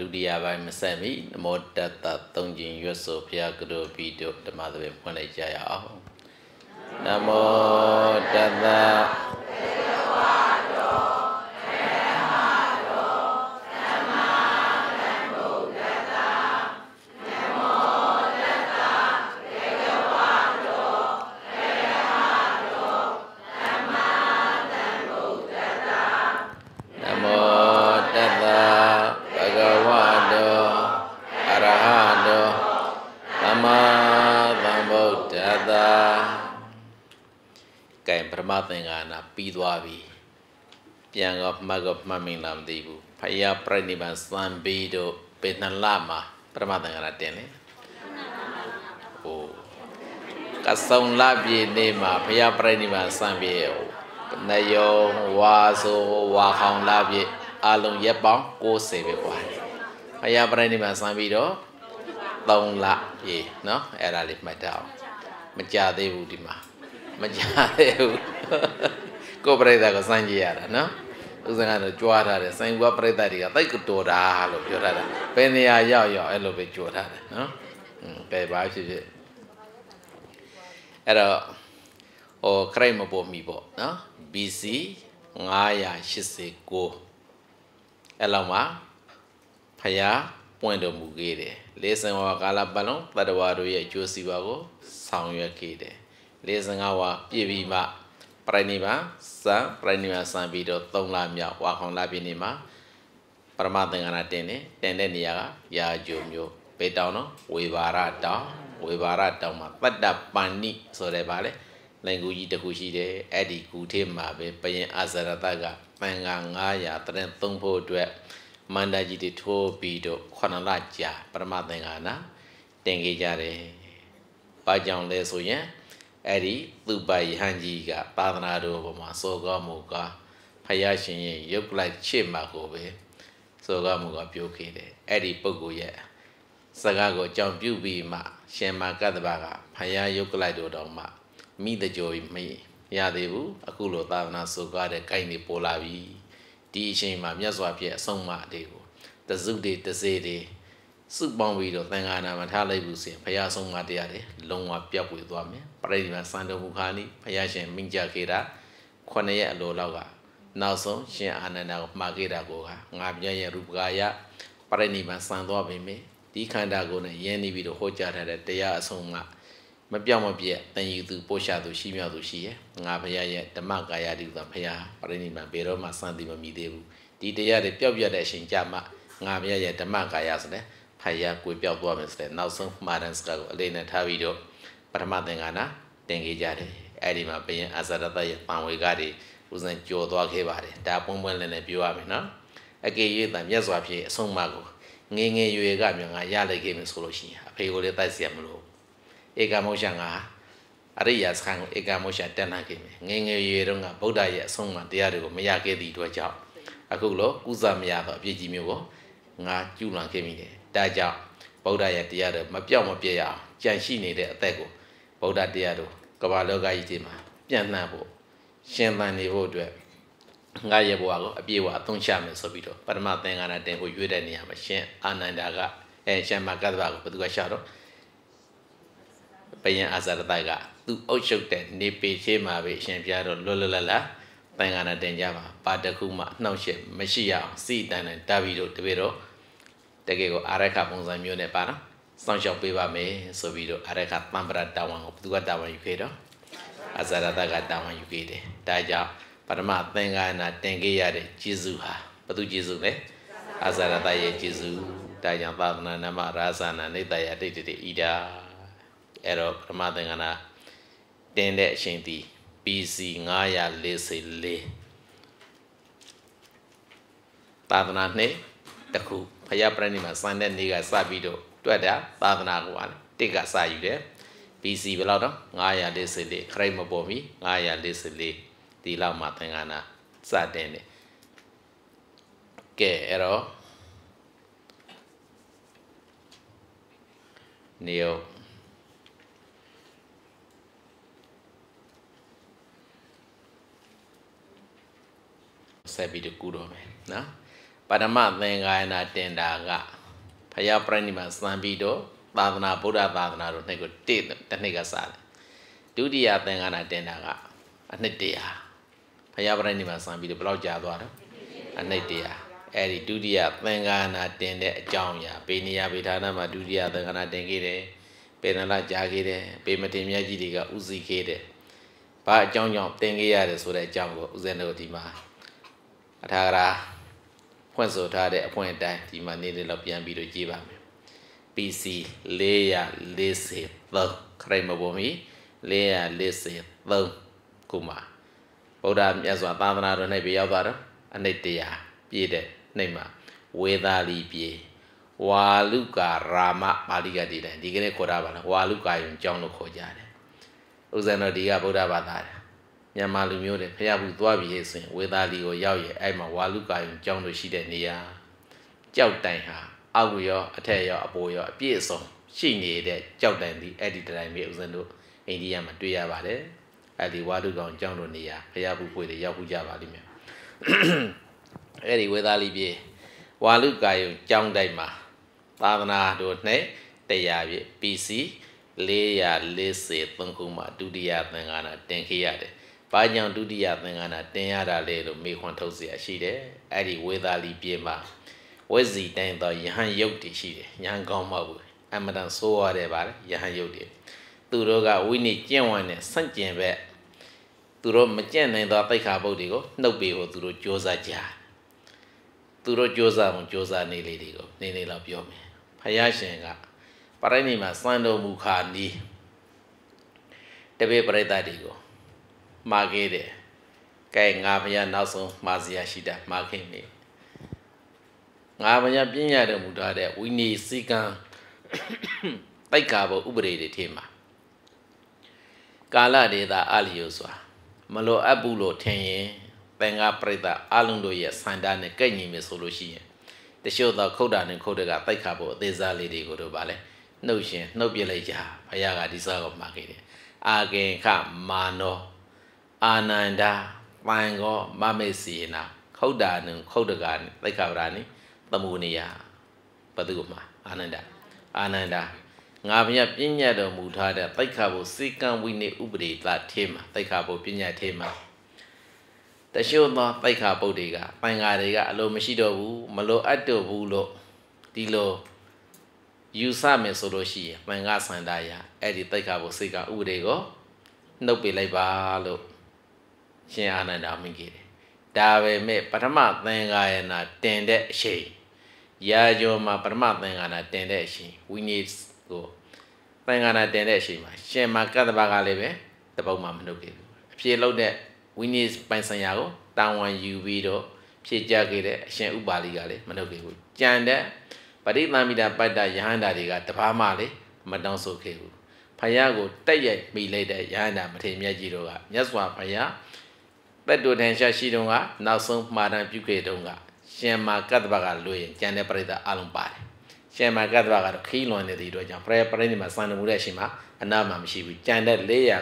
ဒုတိယပိုင်းမဆက်မီနမောတတ္တသုံးကျင်ရွတ်ဆိုဘုရားကတော်ပြီးတော့ဓမ္မသဘင်ဖွင့်လိုက်ကြရအောင်နမောတတ္တ ပြန်တော့မှတ်တော့မှတ်မိလားမသိဘူးဖယားပြိဋိဘံစံဘီတို့ပေနလမှာပရမသင်္ကာနာတင်လေဟိုကဆုံလပြည့်နေ့မှာဖယားပြိဋိဘံစံဘီနယောဝါဆိုဝါခေါင်လပြည့်အလုံးရက်ပေါင်း60ပဲကွာဖယားပြိဋိဘံစံဘီတော့3လပြည့်เนาะအဲ့ဒါလေးမှတ်တော့မကြသေးဘူးဒီမှာမကြသေးဘူး ကိုပြိဿကိုစမ်းကြည့်ရတာနော်ဥစ္စာကတော့ကြွားထားတယ်စိုင်းဘွားပြိဿတွေကတိတ်ကတော်တာလို့ပြောထားတာဘယ်နေရာရောက်ရောက်အဲ့လိုပဲကြွထားတယ်နော်อืมပဲပါဖြစ်ဖြစ်အဲ့တော့ဟိုခရိုက်မပေါ်မီပေါ့နော် BC 989အဲ့လောက်မှာဖယားပွင့်တော်မူခဲ့တယ်လေးစံဝါကာလပတ်လုံးတတ္တဝါတို့ရဲ့အကျိုးစီးပွားကိုဆောင်ရွက်ခဲ့တယ်45ဝါပြည့်ပြီးမှ ပရိနိဗ္ဗာန်စံပရိနိဗ္ဗာန်စံပြီးတော့3လမြောက်ဝါခေါင်လပြည့်နေ့မှာပရမသင်္ကနာတင်တယ်တင်တဲ့နေရာကရာဂျုံမျိုးပေတောင်တော့ဝေဘာရတောင်ဝေဘာရတောင်မှာပတ္တပန္နိဆိုတဲ့ဗာလေလိုင်ကူကြီးတစ်ခုရှိတယ်အဲ့ဒီကူထဲမှာပဲဘယင်အာဇရတကပန်က900တရင်သုံးဖို့အတွက်မန္တကြီးတွေထိုးပြီးတော့ခဏလကြာပရမသင်္ကနာတင်ခဲ့ကြတယ်။ဘာကြောင့်လဲဆိုရင် အဲ့ဒီသူပယဟန်ကြီးကသာသနာတော်ပေါ်မှာစောကောမှုကဖယားရှင်ရဲ့ရုပ်လိုက်ချစ်မှာကိုပဲစောကောမှုကပြောခဲ့တယ်အဲ့ဒီပုဂ္ဂိုလ်ရဲ့စကားကိုကြောင်ပြုပြီးမှ ရှင်မာကတ္တဗကဖယားရုပ်လိုက်တော်တော်မှမိတကြောမရသေးဘူးအခုလိုသာသနာစောကားတဲ့ကိုင်းနေပေါ်လာပြီဒီအချိန်မှာမြတ်စွာဘုရားအဆုံးအမတွေကိုတစုတွေတစေတွေ စုပေါင်းပြီးတော့သံဃာနာမှာထားလိုက်ဘူးဆိုရင်ဘုရားဆုံးမတရားတွေလုံးဝပြတ်ဝေသွားမယ်ပရိဒီမစံတော်မူခါနိဘုရားရှင်မိန့်ကြခဲ့တာခုနှစ်ရက်အလိုလောက်ကနောက်ဆုံးရှင်အာနန္ဒာကိုမှာခဲ့တာကိုကငါပြရဲ့ရူပကာယပရိနိဗ္ဗာန်စံသွားပြီမေဒီခန္ဓာကိုယ်နဲ့ယဉ်နေပြီးတော့ဟောကြားထားတဲ့တရားအဆုံးမှမပြောင်းမပြတ်တန်ယူသူပို့ရှာသူရှိမြောက်သူရှိရဲ့ငါဘုရားရဲ့ဓမ္မကာယတိကဘုရားပရိနိဗ္ဗာန်ဘယ်တော့မှစံတည်မမီသေးဘူးဒီတရားတွေပျောက်ပြတ်တဲ့အချိန်ကြမှာငါဘုရားရဲ့ဓမ္မကာယဆိုတဲ့ ဖယားကိုပြောက်သွားမယ်ဆိုတဲ့နောက်ဆုံးမှားတဲ့စကားကိုအလေးနဲ့ထားပြီးတော့ပထမသင်္ကနာတင်ခဲ့ကြတယ်အဲ့ဒီမှာဘယင်အာဇရတရဲ့ပံဝေကတွေဦးဇင်ကြော်သွားခဲ့ပါတယ်ဒါပွန်းပွန်းလင်းလင်းပြောရမယ်နော်အကေရေးတံမြတ်စွာဘုရားအဆုံးအမကိုငငယ်ရွယ်ကမြန်ငါရလိုက်ခဲ့မယ်ဆိုလို့ရှိရင်အဖေကိုလည်းတိုက်เสียမလို့ဧကမောရှငါအရိယာစခန်းကိုဧကမောရှတက်နိုင်ခဲ့မယ်ငငယ်ရွယ်တော့ကဗုဒ္ဓရဲ့အဆုံးအမတရားတွေကိုမရခဲ့သည့်အတွက်ကြောင့်အခုလောကုသမရသောအပြည့်ကြီးမျိုးကိုငါကျူးလွန်ခဲ့မိတယ် ဒါကြောင့်ဗုဒ္ဓရဲ့တရားတော်မပြောင်းမပြည့်ရအောင်ကြံရှိနေတဲ့အသက်ကိုဗုဒ္ဓတရားတော်ကမ္ဘာလောကကြီးဒီမှာပြန့်နှံ့ဖို့ရှင်သန်နေဖို့အတွက်ငါရဲ့ဘဝကိုအပြည့်အဝအသုံးချမယ်ဆိုပြီးတော့ပထမသင်္ကန်းတင်ဖို့ရွေးတဲ့နေရာမှာရှင်အာနန္ဒာကအဲရှင်မကတ္တဗကိုဘယ်သူကရှာတော့ဘယံအာဇရတကသူအုပ်ချုပ်တဲ့နေပေချေမှာပဲရှင်ပြတော့လွတ်လွတ်လပ်လပ်သင်္ကန်းတင်ကြပါပါတခုမှနှောက်ရှက်မရှိရအောင်စိတ်တန်တန်တာပြီးတော့တပည့်တော့ တကယ်ကိုအာရခပုံစံမျိုးနဲ့ပါနော်စောင့်ရှောက်ပေးပါမယ်ဆိုပြီးတော့အာရခတံပရတာဝန်ကိုဘသူကတာဝန်ယူခဲ့တော့အဇရတကတာဝန်ယူခဲ့တယ်ဒါကြောင့်ပထမသင်္ကနာတင်ခဲ့ရတဲ့ဂျေဇုဟာဘသူဂျေဇုလဲအဇရတရဲ့ဂျေဇုဒါကြောင့်သာသနာနမရာဇာနာနေတယတိတ်တိဣဒာအဲ့တော့ပထမသင်္ကနာတင်တဲ့အချိန်ဒီ BC 944သာသနာနှစ်တခု ဖယားပြိဋိမှာစံတဲ့နေ့ကစပြီးတော့တွက်တာသာသနာကွာတစ်ကစယူတယ် BC ဘယ်လောက်တော့944ခရိုက်မပေါ်မီ944ဒီလောက်မှသင်္ကနာစတင်တယ်ကဲအဲ့တော့နေရောဆက်ပြီးတော့ကူတော့မယ်နော် ပရမသင်္ကာယနာတင်တာကဖယားပြိဋိမာစံပြီးတော့သာသနာဗုဒ္ဓသာသနာတို့နှစ်ကိုတစ်တစ်နှစ်ကစတယ်ဒုတိယသင်္ကာနာတင်တာကအနှစ်တရာဖယားပြိဋိမာစံပြီးတော့ဘယ်လောက်ကြာသွားတော့အနှစ်တရာအဲ့ဒီဒုတိယသင်္ကာနာတင်တဲ့အကြောင်းအရာပေနိယဗေဒနာမှာဒုတိယသင်္ကာနာတင်ခဲ့တယ်ပေနလကြားခဲ့တယ်ပေမတင်မြတ်ကြီးတွေကဥစည်းခဲ့တယ်ဘာအကြောင်းကြောင့်တင်ခဲ့ရတယ်ဆိုတဲ့အကြောင်းကိုဦးဇင်းတို့ဒီမှာအထာဂရာ ဖွင့်ဆိုထားတဲ့အဖွင့်အတိုင်းဒီမှာနေ့နေ့လောက်ပြန်ပြီးတော့ကြည့်ပါမယ် PC 443ခရိုင်မပေါ်မီ443ခုမှာဗုဒ္ဓမြတ်စွာသာသနာတော်၌ပြရောက်သွားတော့အနိတ်တရားပြည့်တဲ့နှိမ်မှာဝေသာလီပြေဝါလုကာရာမပါဠိကတည်တယ်ဒီကနေ့ခေါ်တာပါလားဝါလုကာယုံကျောင်းလို့ခေါ်ကြတယ်ဥဇဏတော်ဒီကဗုဒ္ဓဘာသာတယ် မြန်မာလူမျိုးတွေဖျားဘူးသွားပြီးဆိုရင်ဝေသာလီကိုရောက်ရဲ့အဲ့မှာဝါလုကာယုံကျောင်းလို့ရှိတဲ့နေရာကြောက်တိုင်ဟာအောက်ရောအထက်ရောအပေါ်ရောအပြည့်အစုံရှိနေတဲ့ကြောက်တိုင်ဒီအဲ့ဒီတိုင်းမြေဥစဉ်တို့အိန္ဒိယမှာတွေ့ရပါတယ်အဲ့ဒီဝါဒုကောင်ကျောင်းတို့နေရာဖျားဘူးပွေတွေရောက်ခုကြပါလိမ့်မယ်အဲ့ဒီဝေသာလီပြေဝါလုကာယုံကျောင်းတိုင်းမှာသာသနာတို့နဲ့တရားပြည့် PC 443ခုမှာဒုတိယသင်္ကန်းတင်ခဲ့ရတယ်။ ဘာကြောင့်ဒုတိယသင်္ကန်းတင်ရတာလဲလို့မေခွန်ထုတ်เสียရှိတယ်။အဲ့ဒီဝေသာလီပြေမှာဝက်စီတိုင်းတော့ယဟန်ယုတ်တည်ရှိတယ်။ညာကောင်းမဟုတ်ဘူး။အမတန်ဆိုးရတယ်ဗါလေယဟန်ယုတ်တည်။သူတို့ကဝိနည်းကျင့်ဝတ်နဲ့ဆန့်ကျင်ဘက်သူတို့မကြင့်နိုင်သောတိတ်ခါပုတ်တွေကိုနှုတ်ပေးဖို့သူတို့ကြိုးစားကြ။သူတို့ကြိုးစားမှုကြိုးစားနေလေတွေကိုနေနေတော့ပြောမယ်။ဖယားရှင်ကပရိနိမှာစံတော်မူခါနီးတပည့်ပရိသတ်တွေကို မှာခဲ့တယ်။ကဲငါဘုရားနောက်ဆုံးမှာစရာရှိတာမှာခင်နေ။ငါဘုရားပြင်းရတော်မူထားတဲ့ဝိနည်းစည်းကမ်းတိုက်ကာဘဥပဒေတွေထဲမှာကာလဒေတာအလျောစွာမလိုအပ်ဘူးလို့ထင်ရင်သင်္ဃပရိသတ်အလုံးတို့ရဲ့စန္ဒာနဲ့ကဲ့ညီမယ်ဆိုလို့ရှိရင်တချို့သောခုတ်တာနဲ့ခုတ်တကတိုက်ခါဖို့အသေးစားလေးတွေကိုတို့ဗာလဲနှုတ်ရှင်နှုတ်ပြလိုက်ကြဘုရားကဒီစားကိုမှာခဲ့တယ်အာကင်ခမာနော အာနန္ဒာပန်ကောမမေစီနာခုတ်တာနဲ့ခုတ်တကတိုက်ခါဗရာနိသမုနိယဘသူကမှာအာနန္ဒာအာနန္ဒာငါဘုရားပြညတ်တော်မူထားတဲ့တိုက်ခါဖို့စေကံဝိနေဥပဒေသထဲမှာတိုက်ခါဖို့ပြညတ်ထဲမှာတချို့သောတိုက်ခါပုတ်တွေကပန်ဃာတွေကအလိုမရှိတော့ဘူးမလိုအပ်တော့ဘူးလို့ဒီလိုယူဆမယ်ဆိုလို့ရှိရင်ပန်ဃာစန္ဒာယအဲ့ဒီတိုက်ခါဖို့စေကံဥပဒေကိုနှုတ်ပေးလိုက်ပါလို့ ရှင်အာနန္ဒာမိန့်ခဲ့တယ်ဒါပဲမဲ့ပထမသင်္ဃာယနာတင်တဲ့အချိန်ရာကျော်မှာပထမသင်္ဃာနာတင်တဲ့အချိန်ဝိနည်းကိုသင်္ဃာနာတင်တဲ့အချိန်မှာရှင်မကတ္တဗကလည်းပဲတပုတ်မှမနှုတ်ခဲ့ဘူးအပြေလို့တဲ့ဝိနည်းပိုင်ဆိုင်ရာကိုတာဝန်ယူပြီးတော့ဖြည့်ကြခဲ့တဲ့အရှင်ဥပါလိကလည်းမနှုတ်ခဲ့ဘူးကြံတဲ့ပရိသမိတာပတ္တယဟန္တာတွေကတပါးမှလည်းမတောင်းဆိုခဲ့ဘူးဖယားကိုတက်ရိုက်မိလိုက်တဲ့ယဟန္တာမထေရမြတ်ကြီးတို့ကမြတ်စွာဘုရား တက်တူတန်ရှာရှိတုန်းကနောက်ဆုံးမှာတန်ပြုခဲ့တုန်းကရှင်မာကတ္တဗကလွေရင်ကျန်တဲ့ပရိသတ်အလုံးပါတယ်ရှင်မာကတ္တဗကတော့ခီးလွန်နေတဲ့အတွက်ကြောင့်ပရိပရိနိမှာစံနမှုတဲ့အချိန်မှာအနာမှာမရှိဘူးကျန်တဲ့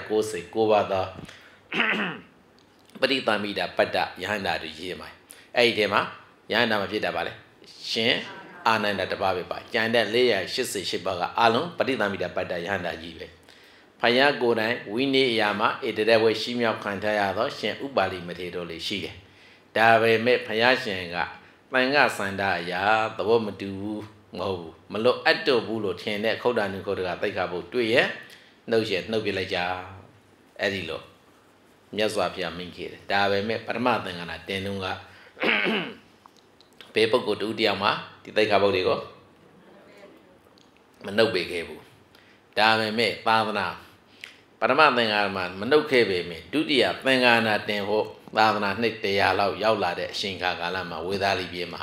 490ပါးသောပရိသမိတာပတ္တယဟန္တာတွေရေးမှာအဲ့ဒီထဲမှာယဟန္တာမှာဖြစ်တာပါလေရှင်အာနန္ဒတပါးပဲပါကျန်တဲ့488ပါးကအလုံးပရိသမိတာပတ္တယဟန္တာကြီးပဲ ဖယားကိုယ်တိုင်ဝိနည်းအရာမှာဧတရဝေရှိမြောက်ခံထားရသောရှင်ဥပါလိမထေရတို့လေးရှိတယ်ဒါပေမဲ့ဖယားရှင်ကတန်ခစန္ဒအရာသဘောမတူဘူးမဟုတ်ဘူးမလို့အတ်တော့ဘူးလို့ထင်တဲ့ခုတ်တာနုခုတ်တကတိတ်ခါဖို့တွေ့ရဲ့နှုတ်ရဲ့နှုတ်ပြလိုက်ကြအဲ့ဒီလိုမြတ်စွာဘုရားမိန့်ခဲ့တယ်ဒါပဲမဲ့ပထမသင်္ကနာတင်တုန်းကဘေးပုဂ္ဂိုလ်တူတယောက်မှာဒီတိတ်ခါဘုတ်တွေကိုမနှုတ်ပေးခဲ့ဘူးဒါပဲမဲ့သာသနာ ပထမသင်္ကနာမှာမနှုတ်ခဲ့ပေမဲ့ဒုတိယသင်္ကနာတင်ဖို့သာသနာနှစ်တရာလောက်ရောက်လာတဲ့အရှင်ခါကာလမှာဝေသာလီပြေမှာ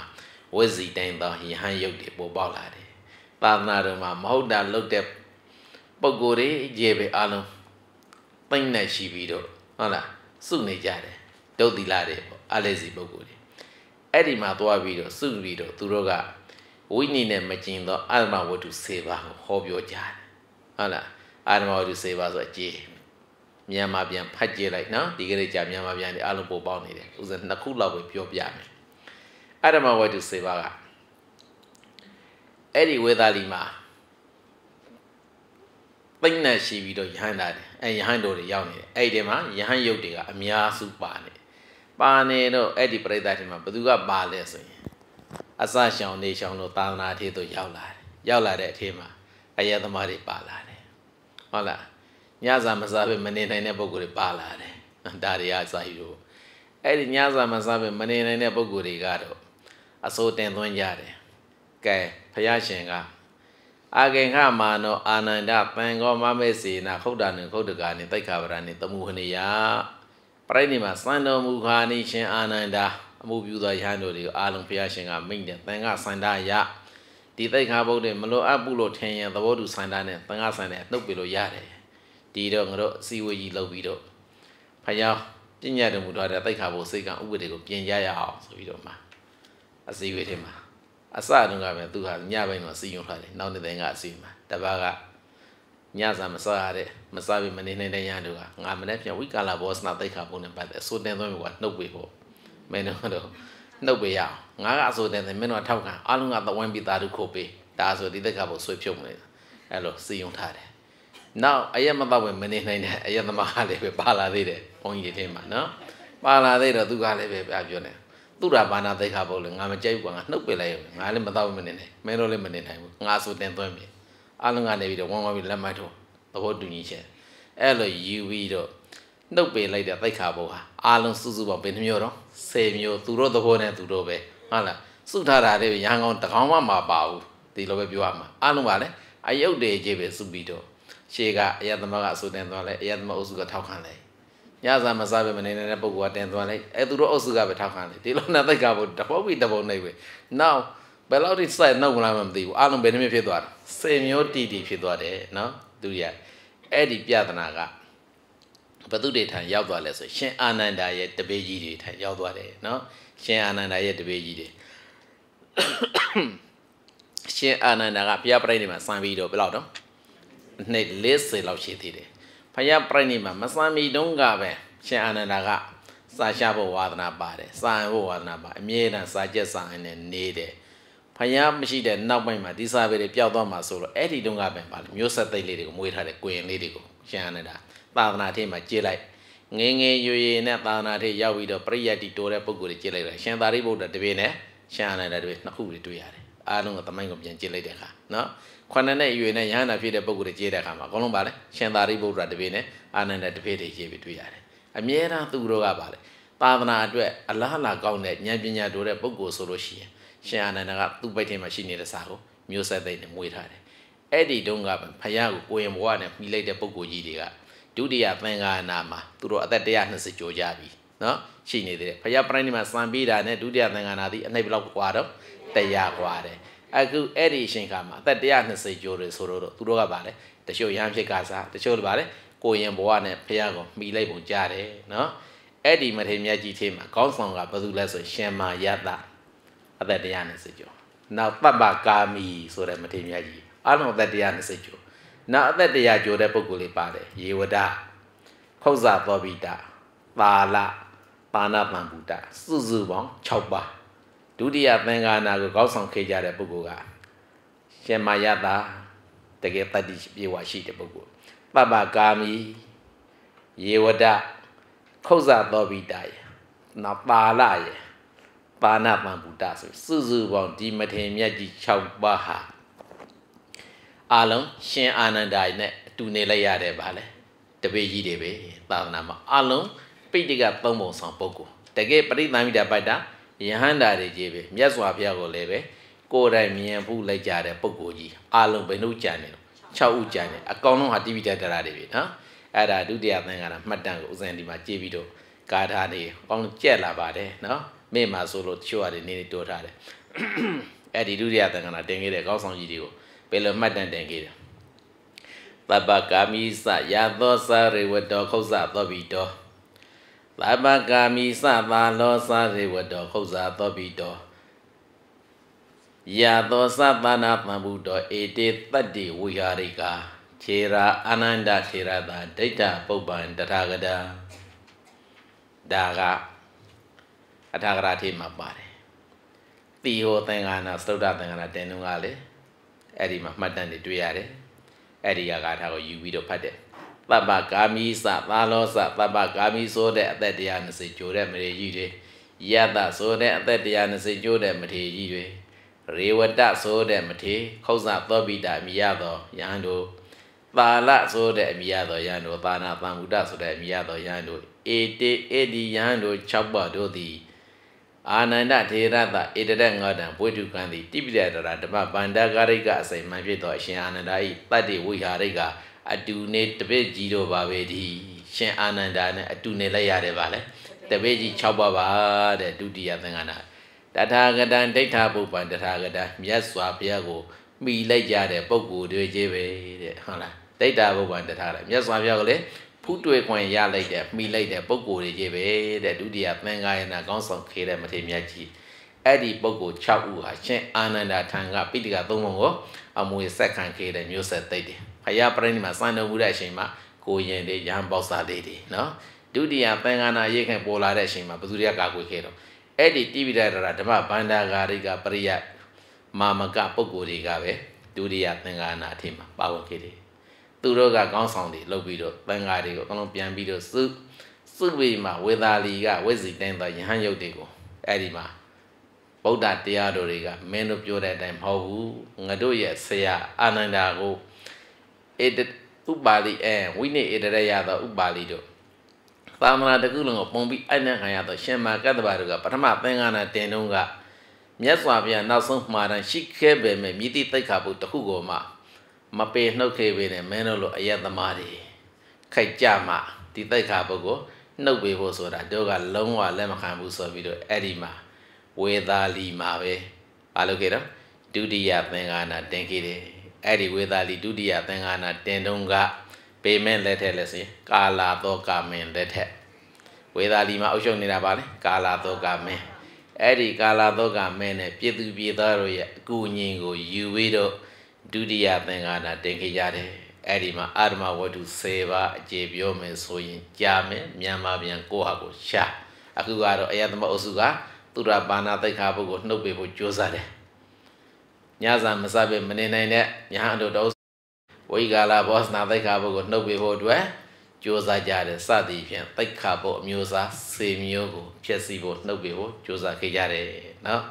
ဝက်စီတိုင်းသောယဟန်ယုတ်တွေပေါ်ပေါက်လာတယ်သာသနာတော်မှာမဟုတ်တာလုပ်တဲ့ပုံကိုယ်တွေရေပဲအလုံးသိမ့်နေရှိပြီးတော့ဟုတ်လားစုနေကြတယ်ဒုတ်တိလာတွေပေါ့အလဲစီပုံကိုယ်တွေအဲ့ဒီမှာသွားပြီးတော့စုပြီးတော့သူတို့ကဝိနည်းနဲ့မကျင်သောအာရမဝတ္ထု၄ပါးကိုဟောပြောကြတယ်ဟုတ်လား အာရမဝတ္ထု၄ပါးဆိုအကျေမြန်မာပြန်ဖတ်ကြည့်လိုက်နော်ဒီကနေ့ကြာမြန်မာပြန်ဒီအလုံးပို့ပေါက်နေတယ်ဥစဉ်နှစ်ခုလောက်ပဲပြောပြမယ်အရမဝတ္ထုစေပါကအဲ့ဒီဝေသာလီမှာပိဋနဲ့ရှိပြီးတော့ယဟန်တာတယ်အဲယဟန်တို့တွေရောက်နေတယ်အဲ့ဒီမှာယဟန်ယုတ်တွေကအများစုပါနေပါနေတော့အဲ့ဒီပြိဿတွေမှာဘသူကပါလဲဆိုရင်အစရှောင်နေရှောင်လို့သာသနာထေတို့ရောက်လာတယ်ရောက်လာတဲ့အထင်းမှာအယသမားတွေပါလာတယ် ဟုတ်လားညစာမစားပဲမနေနိုင်တဲ့ပုံကိုယ်တွေပါလာတယ်ဒါတွေကစာယူလို့အဲ့ဒီညစာမစားပဲမနေနိုင်တဲ့ပုံကိုယ်တွေကတော့အစိုးတင်သွင်းကြတယ်ကဲဖယားရှင်ကအာဂင်ခမာနောအာနန္ဒပံကောမမေစေနာခုတ်တာနှင့်ခုတ်တကာနှင့်တိတ်ခါဗရနှင့်တမှုဟနေယပရိနိမှာစံတော်မူခါနိရှင်အာနန္ဒာအမှုပြုသောယဟန်တို့တွေကိုအာလုံးဖယားရှင်ကမိန့်တယ်တန်ခါစန္ဒယ ဒီတိတ်ခါဘုတ်တဲ့မလိုအပ်ဘူးလို့ထင်ရင်သဘောတူစန္ဒနဲ့တန်ခါစန္ဒနဲ့နှုတ်ပြလို့ရတယ်ဒီတော့ငါတို့အစည်းအဝေးကြီးလုပ်ပြီးတော့ဖယားပညာတော်မူထားတဲ့တိတ်ခါဘုတ်စိတ်ကဥပဒေကိုပြင်ကြရအောင်ဆိုပြီးတော့မှအစည်းအဝေးထဲမှာအစတုန်းကပဲသူဟာညပိုင်းမှာစီယုံထားတယ်နောက်နေ့တိုင်းကအစီမှာတပတ်ကညစာမစားရတဲ့မစားပြီးမနေနိုင်တဲ့ရန်တို့ကငါမနေ့ပြန်ဝိကာလာဘောစနာတိတ်ခါပုံနဲ့ပတ်သက်အစိုးတင်သွင်းပြီးကနှုတ်ပေးဖို့မင်းတို့တော့ နှုတ်ပေးရအောင်ငါကအစိုးတင်တယ်မင်းတို့ထောက်ခံအားလုံးကသဝိုင်းပြီးသားတို့ခိုးပေးဒါဆိုဒီတိတ်ခါပုံဆွေးဖြုတ်မလို့အဲ့လိုစီယုံထားတယ်နောက်အရက်မတော့ဝင်မနေနိုင်တဲ့အရက်သမားကလည်းပဲပါလာသေးတယ်ဘုန်းကြီးတွေထဲမှာနော်ပါလာသေးတော့သူကလည်းပဲပြပြောနေသူရဘာနာသိခါပေါ့လေငါမကြိုက်ဘူးကွာငါနှုတ်ပစ်လိုက်ရငါလည်းမတော့မနေနိုင်မင်းတို့လည်းမနေနိုင်ဘူးငါဆိုတင်သွင်းပြီအလုံးကနေပြီးတော့ဝမ်းဝမ်းပြီးလက်မထိုးသဘောတူညီချက်အဲ့လိုယူပြီးတော့နှုတ်ပင်လိုက်တဲ့သိခါပေါ့ဟာအလုံးစုစုပေါင်းဘယ်နှမျိုးတော့ 10မျိုးသူတို့သဘောနဲ့သူတို့ပဲဟုတ်လားစုထားတာတွေရန်ကုန်တကောင်မှမပါဘူးဒီလိုပဲပြောရမှာအလုံးပါလေအယုတ်တွေကြီးပဲစုပြီးတော့ရှေကအယသမကအစုတင်သွားလဲအယသမအုပ်စုကထောက်ခံလိုက်ညစာမစားပဲမနေနိုင်တဲ့ပုဂ္ဂိုလ်ကတင်သွားလိုက်အဲသူတို့အုပ်စုကပဲထောက်ခံလိုက်ဒီလိုနဲ့သိက္ခာပုဒ်တပုတ်ပြီးတပုတ်နေပဲနောက်ဘယ်လောက်ထိစိုက်နှုတ်မလားမသိဘူးအားလုံးဘယ်နှမျိုးဖြစ်သွားတာစေမျိုးတီတီဖြစ်သွားတယ်နော်သူရအဲ့ဒီပြဒနာက ဘသူတွေထံရောက်သွားလဲဆိုရှင်အာနန္ဒာရဲ့တပေကြီးတွေထံရောက်သွားတယ်နော်ရှင်အာနန္ဒာရဲ့တပေကြီးတွေရှင်အာနန္ဒာကဘုရားပြိဋိမှာစံပြီးတော့ဘယ်လောက်တော့နှစ်40လောက်ရှိသေးတယ်ဖယားပြိဋိမှာမစံမီတုန်းကပဲရှင်အာနန္ဒာကစာရှာဖို့ဝါသနာပါတယ်စာရင်ဖို့ဝါသနာပါအမြဲတမ်းစာကျက်စာရင်နဲ့နေတယ်ဖယားမရှိတဲ့နောက်ပိုင်းမှာဒီစာပေတွေပျောက်သွားမှာဆိုတော့အဲ့ဒီတုန်းကပဲပါလေမျိုးဆက်သိလေးတွေကိုမွေးထားတဲ့ကိုရင်လေးတွေကိုရှင်အာနန္ဒာ သာသနာထဲမှာကြေးလိုက်ငငယ်ရွရွနဲ့သာသနာထဲရောက်ပြီးတော့ပရိယတ်တီတိုးတဲ့ပုံကိုယ်တွေကြေးလိုက်တယ်ရှင်သာရိပုတ္တရာတပည့်နဲ့ရှင်အာနန္ဒာတပည့်နှစ်ခုတွေတွေ့ရတယ်အားလုံးကသမိုင်းကိုပြန်ကြည့်လိုက်တဲ့အခါနော်ခုနှစ်နဲ့ရွေနဲ့ရဟန္တာဖြစ်တဲ့ပုဂ္ဂိုလ်တွေကြည့်တဲ့အခါမှာအကုန်လုံးပါလေရှင်သာရိပုတ္တရာတပည့်နဲ့အာနန္ဒာတပည့်တွေကြည့်ပြီးတွေ့ရတယ်အမြဲတမ်းသူတို့ကပါလေသာသနာအတွက်အလားအလာကောင်းတဲ့ဉာဏ်ပညာတိုးတဲ့ပုဂ္ဂိုလ်ဆိုလို့ရှိရင်ရှင်အာနန္ဒာကသူ့ဘိတ်ထဲမှာရှိနေတဲ့စာကိုမျိုးဆက်သိမ့်နဲ့မွေးထားတယ်အဲ့ဒီတုန်းကဖယားကိုကိုရင်ဘဝနဲ့မိလိုက်တဲ့ပုဂ္ဂိုလ်ကြီးတွေက ဒုတိယသင်္ဃာနာမှာသူတို့အသက်120ကျော်ကြပြီနော်ရှိနေသေးတယ်ဖယားပြိုင်မှာစံပြီးတာနဲ့ဒုတိယသင်္ဃာနာသည်အနှိပ်ဘလောက်กว่าတော့100กว่าတယ်အခုအဲ့ဒီအချိန်ခါမှာအသက်120ကျော်တယ်ဆိုတော့သူတို့ကပါလေတချို့ရဟန်းဖြစ်ကစားတချို့ပါလေကိုရင်ဘဝနဲ့ဖယားကိုမိလိုက်ပုံကြားတယ်နော်အဲ့ဒီမထေမြတ်ကြီးသေးမှာခေါင်းဆောင်ကဘယ်သူလဲဆိုရှင်မာယတအသက်120ကျော်နောက်ပပ္ပကာမီဆိုတဲ့မထေမြတ်ကြီးအလုံးအသက်120ကျော် နောက်အသက်100ကျော်တဲ့ပုဂ္ဂိုလ်လေးပါတယ်ယေဝဒခုတ်ဇသောပိတပါလပါဏပံဗုဒ္ဓစုစုပေါင်း6ပါးဒုတိယသင်္ဃာနာကိုကောက်ဆောင်ခဲ့ကြတဲ့ပုဂ္ဂိုလ်ကရှင်မာယတာတကယ်တတိပြေဝရှိတဲ့ပုဂ္ဂိုလ်ပပကာမီယေဝဒခုတ်ဇသောပိတယနောက်ပါလယပါဏပံဗုဒ္ဓဆိုစုစုပေါင်းဒီမထေမြတ်ကြီး6ပါးဟာ အလုံးရှင်အာနန္ဒာနဲ့အတူနေလိုက်ရတယ်ဗာလေတပည့်ကြီးတွေပဲသာသနာမှာအလုံးပိဋကသုံးပုံဆောင်ပုဂ္ဂိုလ်တကယ်ပရိသမိတာပိုက်တာယဟန္တာတွေကြီးပဲမြတ်စွာဘုရားကိုလည်းပဲကိုယ်တိုင်မြင်ဖူးလိုက်ကြတဲ့ပုဂ္ဂိုလ်ကြီးအလုံးဘယ်နှုတ်ကြံနေလို့6ဦးကြံနေအကောင်လုံးဟာတိပိတတရာတွေပဲနော်အဲ့ဒါဒုတိယသင်္ကနာမှတ်တမ်းကိုဥစဉ်ဒီမှာကြည့်ပြီးတော့ကာထာနေအကောင်ကြက်လာပါတယ်နော်မိမှာဆိုလို့တချို့ဟာတွေနေနေတိုးထားတယ်အဲ့ဒီဒုတိယသင်္ကနာတင်ခဲ့တဲ့ကောင်းဆောင်ကြီးတွေကို ဘယ်လိုမှတ်တမ်းတင်ခဲ့တယ်ပပကာမိစယသောစရေဝတောခုဇသောဘီတောပပကာမိစသာလောစရေဝတောခုဇသောဘီတောယသောသဗ္ဗနာသံဗုဒ္ဓဧတေတတ္တိဝိဟာရိကာခြေရာအာနန္ဒထေရတာဒိဋ္ဌပုပ္ပံတထာဂတာဒါကအထာဂရထေမှာပါတယ်တီဟောသင်္ကနာစတုဒ္ဒသင်္ကနာတင်တုန်းကလေ အဲ့ဒီမှာမှတ်တမ်းတွေတွေ့ရတယ်အဲ့ဒီကဂါထာကိုယူပြီးတော့ဖတ်တယ်သဗ္ဗကာမိစသာလောစသဗ္ဗကာမိဆိုတဲ့အသက်120ကျိုးတဲ့မရေကြီးတွေယတ္တဆိုတဲ့အသက်120ကျိုးတဲ့မထေကြီးတွေရေဝတ္တဆိုတဲ့မထေခောဇသောပိတအမိယသောယဟန်တို့ပါလဆိုတဲ့အမိယသောယဟန်တို့ပါဏသံမုဒ္ဒဆိုတဲ့အမိယသောယဟန်တို့အေတေအေဒီယဟန်တို့6ပါးတို့သည် အာနန္ဒထေရတဧတရက်ငါတံဘွေတုကံသည်တိပိရတရာဓမ္မဗန္ဒကာရိကအစိမ့်မှဖြစ်သောအရှင်အာနန္ဒာဤတတ္တိဝိဟာရိကအတူနေတပိတ်ကြီးတို့ပါပဲဒီရှင်အာနန္ဒာနဲ့အတူနေလိုက်ရတယ်ပါလေတပိတ်ကြီး6ပါးပါတဲ့ဒုတိယသင်္ကနာတထာဂတံဒိဋ္ဌဘုပ္ပံတထာဂတံမြတ်စွာဘုရားကိုမိလိုက်ကြတဲ့ပုဂ္ဂိုလ်တွေကြီးပဲတဲ့ဟုတ်လားဒိဋ္ဌဘုပ္ပံတထာဂတံမြတ်စွာဘုရားကိုလေ ဖူးတွေ့ခွင့်ရလိုက်တဲ့မိလိုက်တဲ့ပုဂ္ဂိုလ်တွေကြီးပဲတဲ့ဒုတိယသင်္ကာယနာကောင်းဆောင်ခေတဲ့မထေမြတ်ကြီးအဲ့ဒီပုဂ္ဂိုလ်6ဦးဟာရှင်အာနန္ဒာထံကပိဋကသုံးပုံကိုအမွေဆက်ခံခဲ့တဲ့မျိုးဆက်သိတယ်ဖယားပြိဋိမှာစံတော်မူတဲ့အချိန်မှာကိုရင်တွေရဟန်းပေါက်စားလေးတွေနော်ဒုတိယသင်္ကနာရိတ်ခင်ပေါ်လာတဲ့အချိန်မှာဘသူတွေကကာကွယ်ခဲ့တော့အဲ့ဒီတိပိဒရဓမ္မဗန္ဒာဂါရိကပရိယမာမကပုဂ္ဂိုလ်တွေကပဲဒုတိယသင်္ကနာအထိမှာပါဝင်ခဲ့တယ် သူတို့ကကောင်းဆောင်တွေလုပ်ပြီးတော့သံဃာတွေကိုအကုန်လုံးပြန်ပြီးတော့စုစုပြီးမှဝေသာလီကဝိဇိတိုင်းသောယဟန်ယုတ်တွေကိုအဲ့ဒီမှာဗုဒ္ဓတရားတော်တွေကမင်းတို့ပြောတဲ့အတိုင်းမဟုတ်ဘူးငါတို့ရဲ့ဆရာအာနန္ဒာကိုဧတဥပါလိအဲဝိနေဧတရယသောဥပါလိတို့သာမဏေတကုလုံးကိုပုံပြီးအိုက်နှံခံရသောရှင်မာကတ္တဗတို့ကပထမသင်္ကနာတင်တုန်းကမြတ်စွာဘုရားနောက်ဆုံးမှားတန်ရှိခဲ့ပေမဲ့မြည်တိသိက္ခာပုတ္တခုကိုမှ မပေနှုတ်ခဲ့ပေနဲ့မင်းတို့လိုအယက်သမားတွေခိုက်ကြမှဒီတိတ်ခါပုဂ္ဂိုလ်နှုတ်ပေးဖို့ဆိုတာတို့ကလုံးဝလက်မခံဘူးဆိုပြီးတော့အဲ့ဒီမှာဝေသာလီမှာပဲဘာလို့ခဲ့တော့ဒုတိယသင်္ကနာတင်ခဲ့တယ်အဲ့ဒီဝေသာလီဒုတိယသင်္ကနာတင်တုန်းကပေမဲ့လက်ထက်လက်စင်ကာလာသောကမင်လက်ထက်ဝေသာလီမှာအုပ်ချုပ်နေတာပါလေကာလာသောကမင်အဲ့ဒီကာလာသောကမင်နဲ့ပြည်သူပြည်သားတို့ရဲ့အကူအညီကိုယူပြီးတော့ ဒုတိယသင်္ဃာနာတင်ခဲ့ကြတယ်အဲ့ဒီမှာအာရမဝတ္ထု10ပါးအခြေပြောမယ်ဆိုရင်ကြာမယ်မြန်မာပြန်ကိုဟာကိုရှာအခုကတော့အယသမအုပ်စုကသူရပါဏသိက္ခာပုဂ္ဂိုလ်နှုတ်ပေးဖို့ကြိုးစားတယ်ညစာမစားပဲမနေနိုင်တဲ့ညာအတို့တော်ဝိကာလဘောဇနာသိက္ခာပုဂ္ဂိုလ်နှုတ်ပေးဖို့အတွက်ကြိုးစားကြတယ်စသည်ဖြင့်သိက္ခာပုအမျိုးသားစေမျိုးကိုဖြည့်ဆည်းဖို့နှုတ်ပေးဖို့ကြိုးစားခဲ့ကြတယ်နော်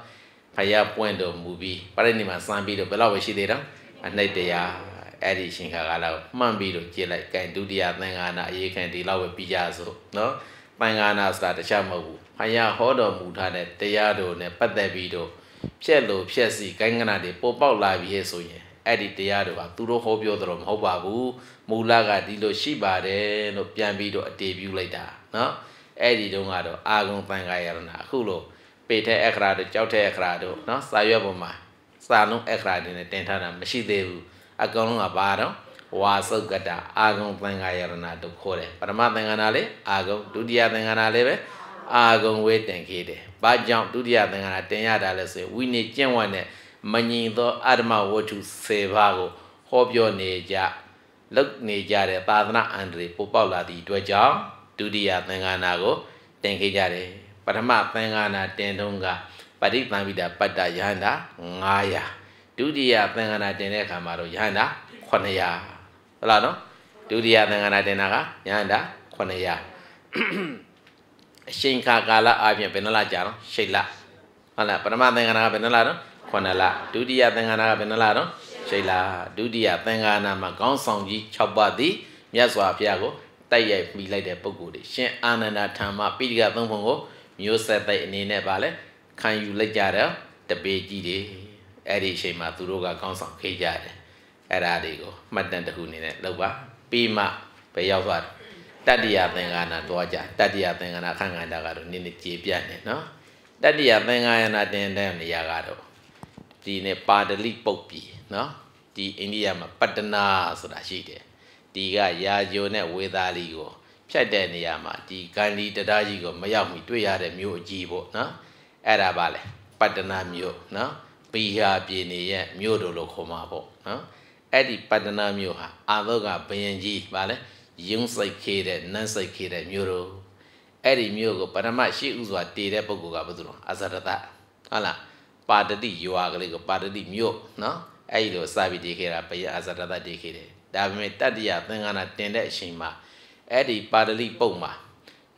ဖယားပွင့်တော်မူပြီးပရိနိဗ္ဗာန်စံပြီးတော့ဘယ်လောက်ပဲရှိသေးတော့ အနှိတ်တရားအဲ့ဒီရှင်ခါကလာမှန်ပြီးတော့ကြည့်လိုက်ကဲဒုတိယသင်္ဃာနာအေခံဒီလောက်ပဲပြီးကြစို့နော်သင်္ဃာနာဆိုတာတခြားမဟုတ်ဘူးဖယားဟောတော်မူထားတဲ့တရားတော်နဲ့ပတ်သက်ပြီးတော့ဖြက်လို့ဖြက်စီကိုင်းကနာတွေပေါ်ပေါက်လာပြီဆိုရင်အဲ့ဒီတရားတော်ကသူတို့ဟောပြောတော်မဟုတ်ပါဘူးမူလကဒီလိုရှိပါတယ်လို့ပြန်ပြီးတော့အတေပြုလိုက်တာနော်အဲ့ဒီတုန်းကတော့အာဂုံသံဃာယရဏအခုလို့ပေထဲအခရာတို့ကြောက်တဲ့အခရာတို့နော်စာရွက်ပေါ်မှာ စာလုံးအခရာတွေနဲ့တင်ထားတာမရှိသေးဘူးအကောင်လုံးကဘာတော့ဝါစုတ်ကတအာဂုံသံဃာယရဏတို့ခေါ်တယ်ပထမသံဃာနာလေအာဂုံဒုတိယသံဃာနာလည်းပဲအာဂုံဝေးတင်ခဲ့တယ်ဘာကြောင့်ဒုတိယသံဃာနာတင်ရတာလဲဆိုရင်ဝိနည်းကျင့်ဝတ်နဲ့မငြိမ်သောအတ္တမဝတ္ထု10ပါးကိုဟောပြောနေကြလုတ်နေကြတဲ့သာသနာအန္တရာယ်ပို့ပေါက်လာသည့်အတွက်ကြောင့်ဒုတိယသံဃာနာကိုတင်ခဲ့ကြတယ်ပထမသံဃာနာတင်တုန်းက ပဋိသံဝိတာပတ္တယဟန္တာ900ဒုတိယသံဃာနာတင်တဲ့အခါမှာတော့ယဟန္တာ900ဟုတ်လားနော်ဒုတိယသံဃာနာတင်တာကယဟန္တာ900အရှင်ခါကာလအပြင်ဘယ်နှလကြာတော့၈လဟုတ်လားပထမသံဃာနာကဘယ်နှလတော့9လဒုတိယသံဃာနာကဘယ်နှလတော့၈လဒုတိယသံဃာနာမှာခေါင်းဆောင်ကြီး6ပါးသည်မြတ်စွာဘုရားကိုတိုက်ရိုက်ပြီးလိုက်တဲ့ပုဂ္ဂိုလ်တွေရှင်အာနန္ဒာထာမပိဋကသုံးပုံကိုမျိုးဆက်သိအနေနဲ့ဗာလဲ ခံယူလိုက်ကြတဲ့တပေကြီးတွေအဲ့ဒီအချိန်မှာသူတို့ကကောင်းဆောင်ခေးကြတယ်အဲ့ဒါတွေကိုမှတ်တမ်းတစ်ခုအနေနဲ့လုပ်ပါပြီးမှပဲရောက်သွားတယ်တတ္တိယသင်္ကနာတွားကြတတ္တိယသင်္ကနာခန့်ခန္ဓာကတော့နည်းနည်းကြေပြတ်နေနော်တတ္တိယသင်္ကနာတင်တဲ့နေရာကတော့ဒီနေ့ပါဒလိပုတ်ပြီနော်ဒီအိန္ဒိယမှာပတ္တနာဆိုတာရှိတယ်ဒီကရာဂျိုနဲ့ဝေသာလီကိုဖြတ်တဲ့နေရာမှာဒီဂန္ဒီတရားကြီးကိုမရောက်မီတွေ့ရတဲ့မြို့အကြီးပေါ့နော် အဲ့ဒါပါလေပတ္တနာမြို့နော်ပီဟာပြည်နေရဲ့မြို့တို့လို့ခေါ်မှာပေါ့နော်အဲ့ဒီပတ္တနာမြို့ဟာအာသောကဘယင်ကြီးပါလေယုံစိတ်ခေတဲ့နန်းစိတ်ခေတဲ့မြို့တို့အဲ့ဒီမြို့ကိုပထမရှိဥစွာတည်တဲ့ပုဂ္ဂိုလ်ကဘယ်သူလဲအဇရတဟုတ်လားပါတတိရွာကလေးကိုပါတတိမြို့နော်အဲ့ဒီလိုစပြီးတည်ခဲ့တာဘယအဇရတတည်ခဲ့တယ်ဒါပေမဲ့တတ္တယသင်္ကနာတင်တဲ့အချိန်မှာအဲ့ဒီပါတလိပုံမှာ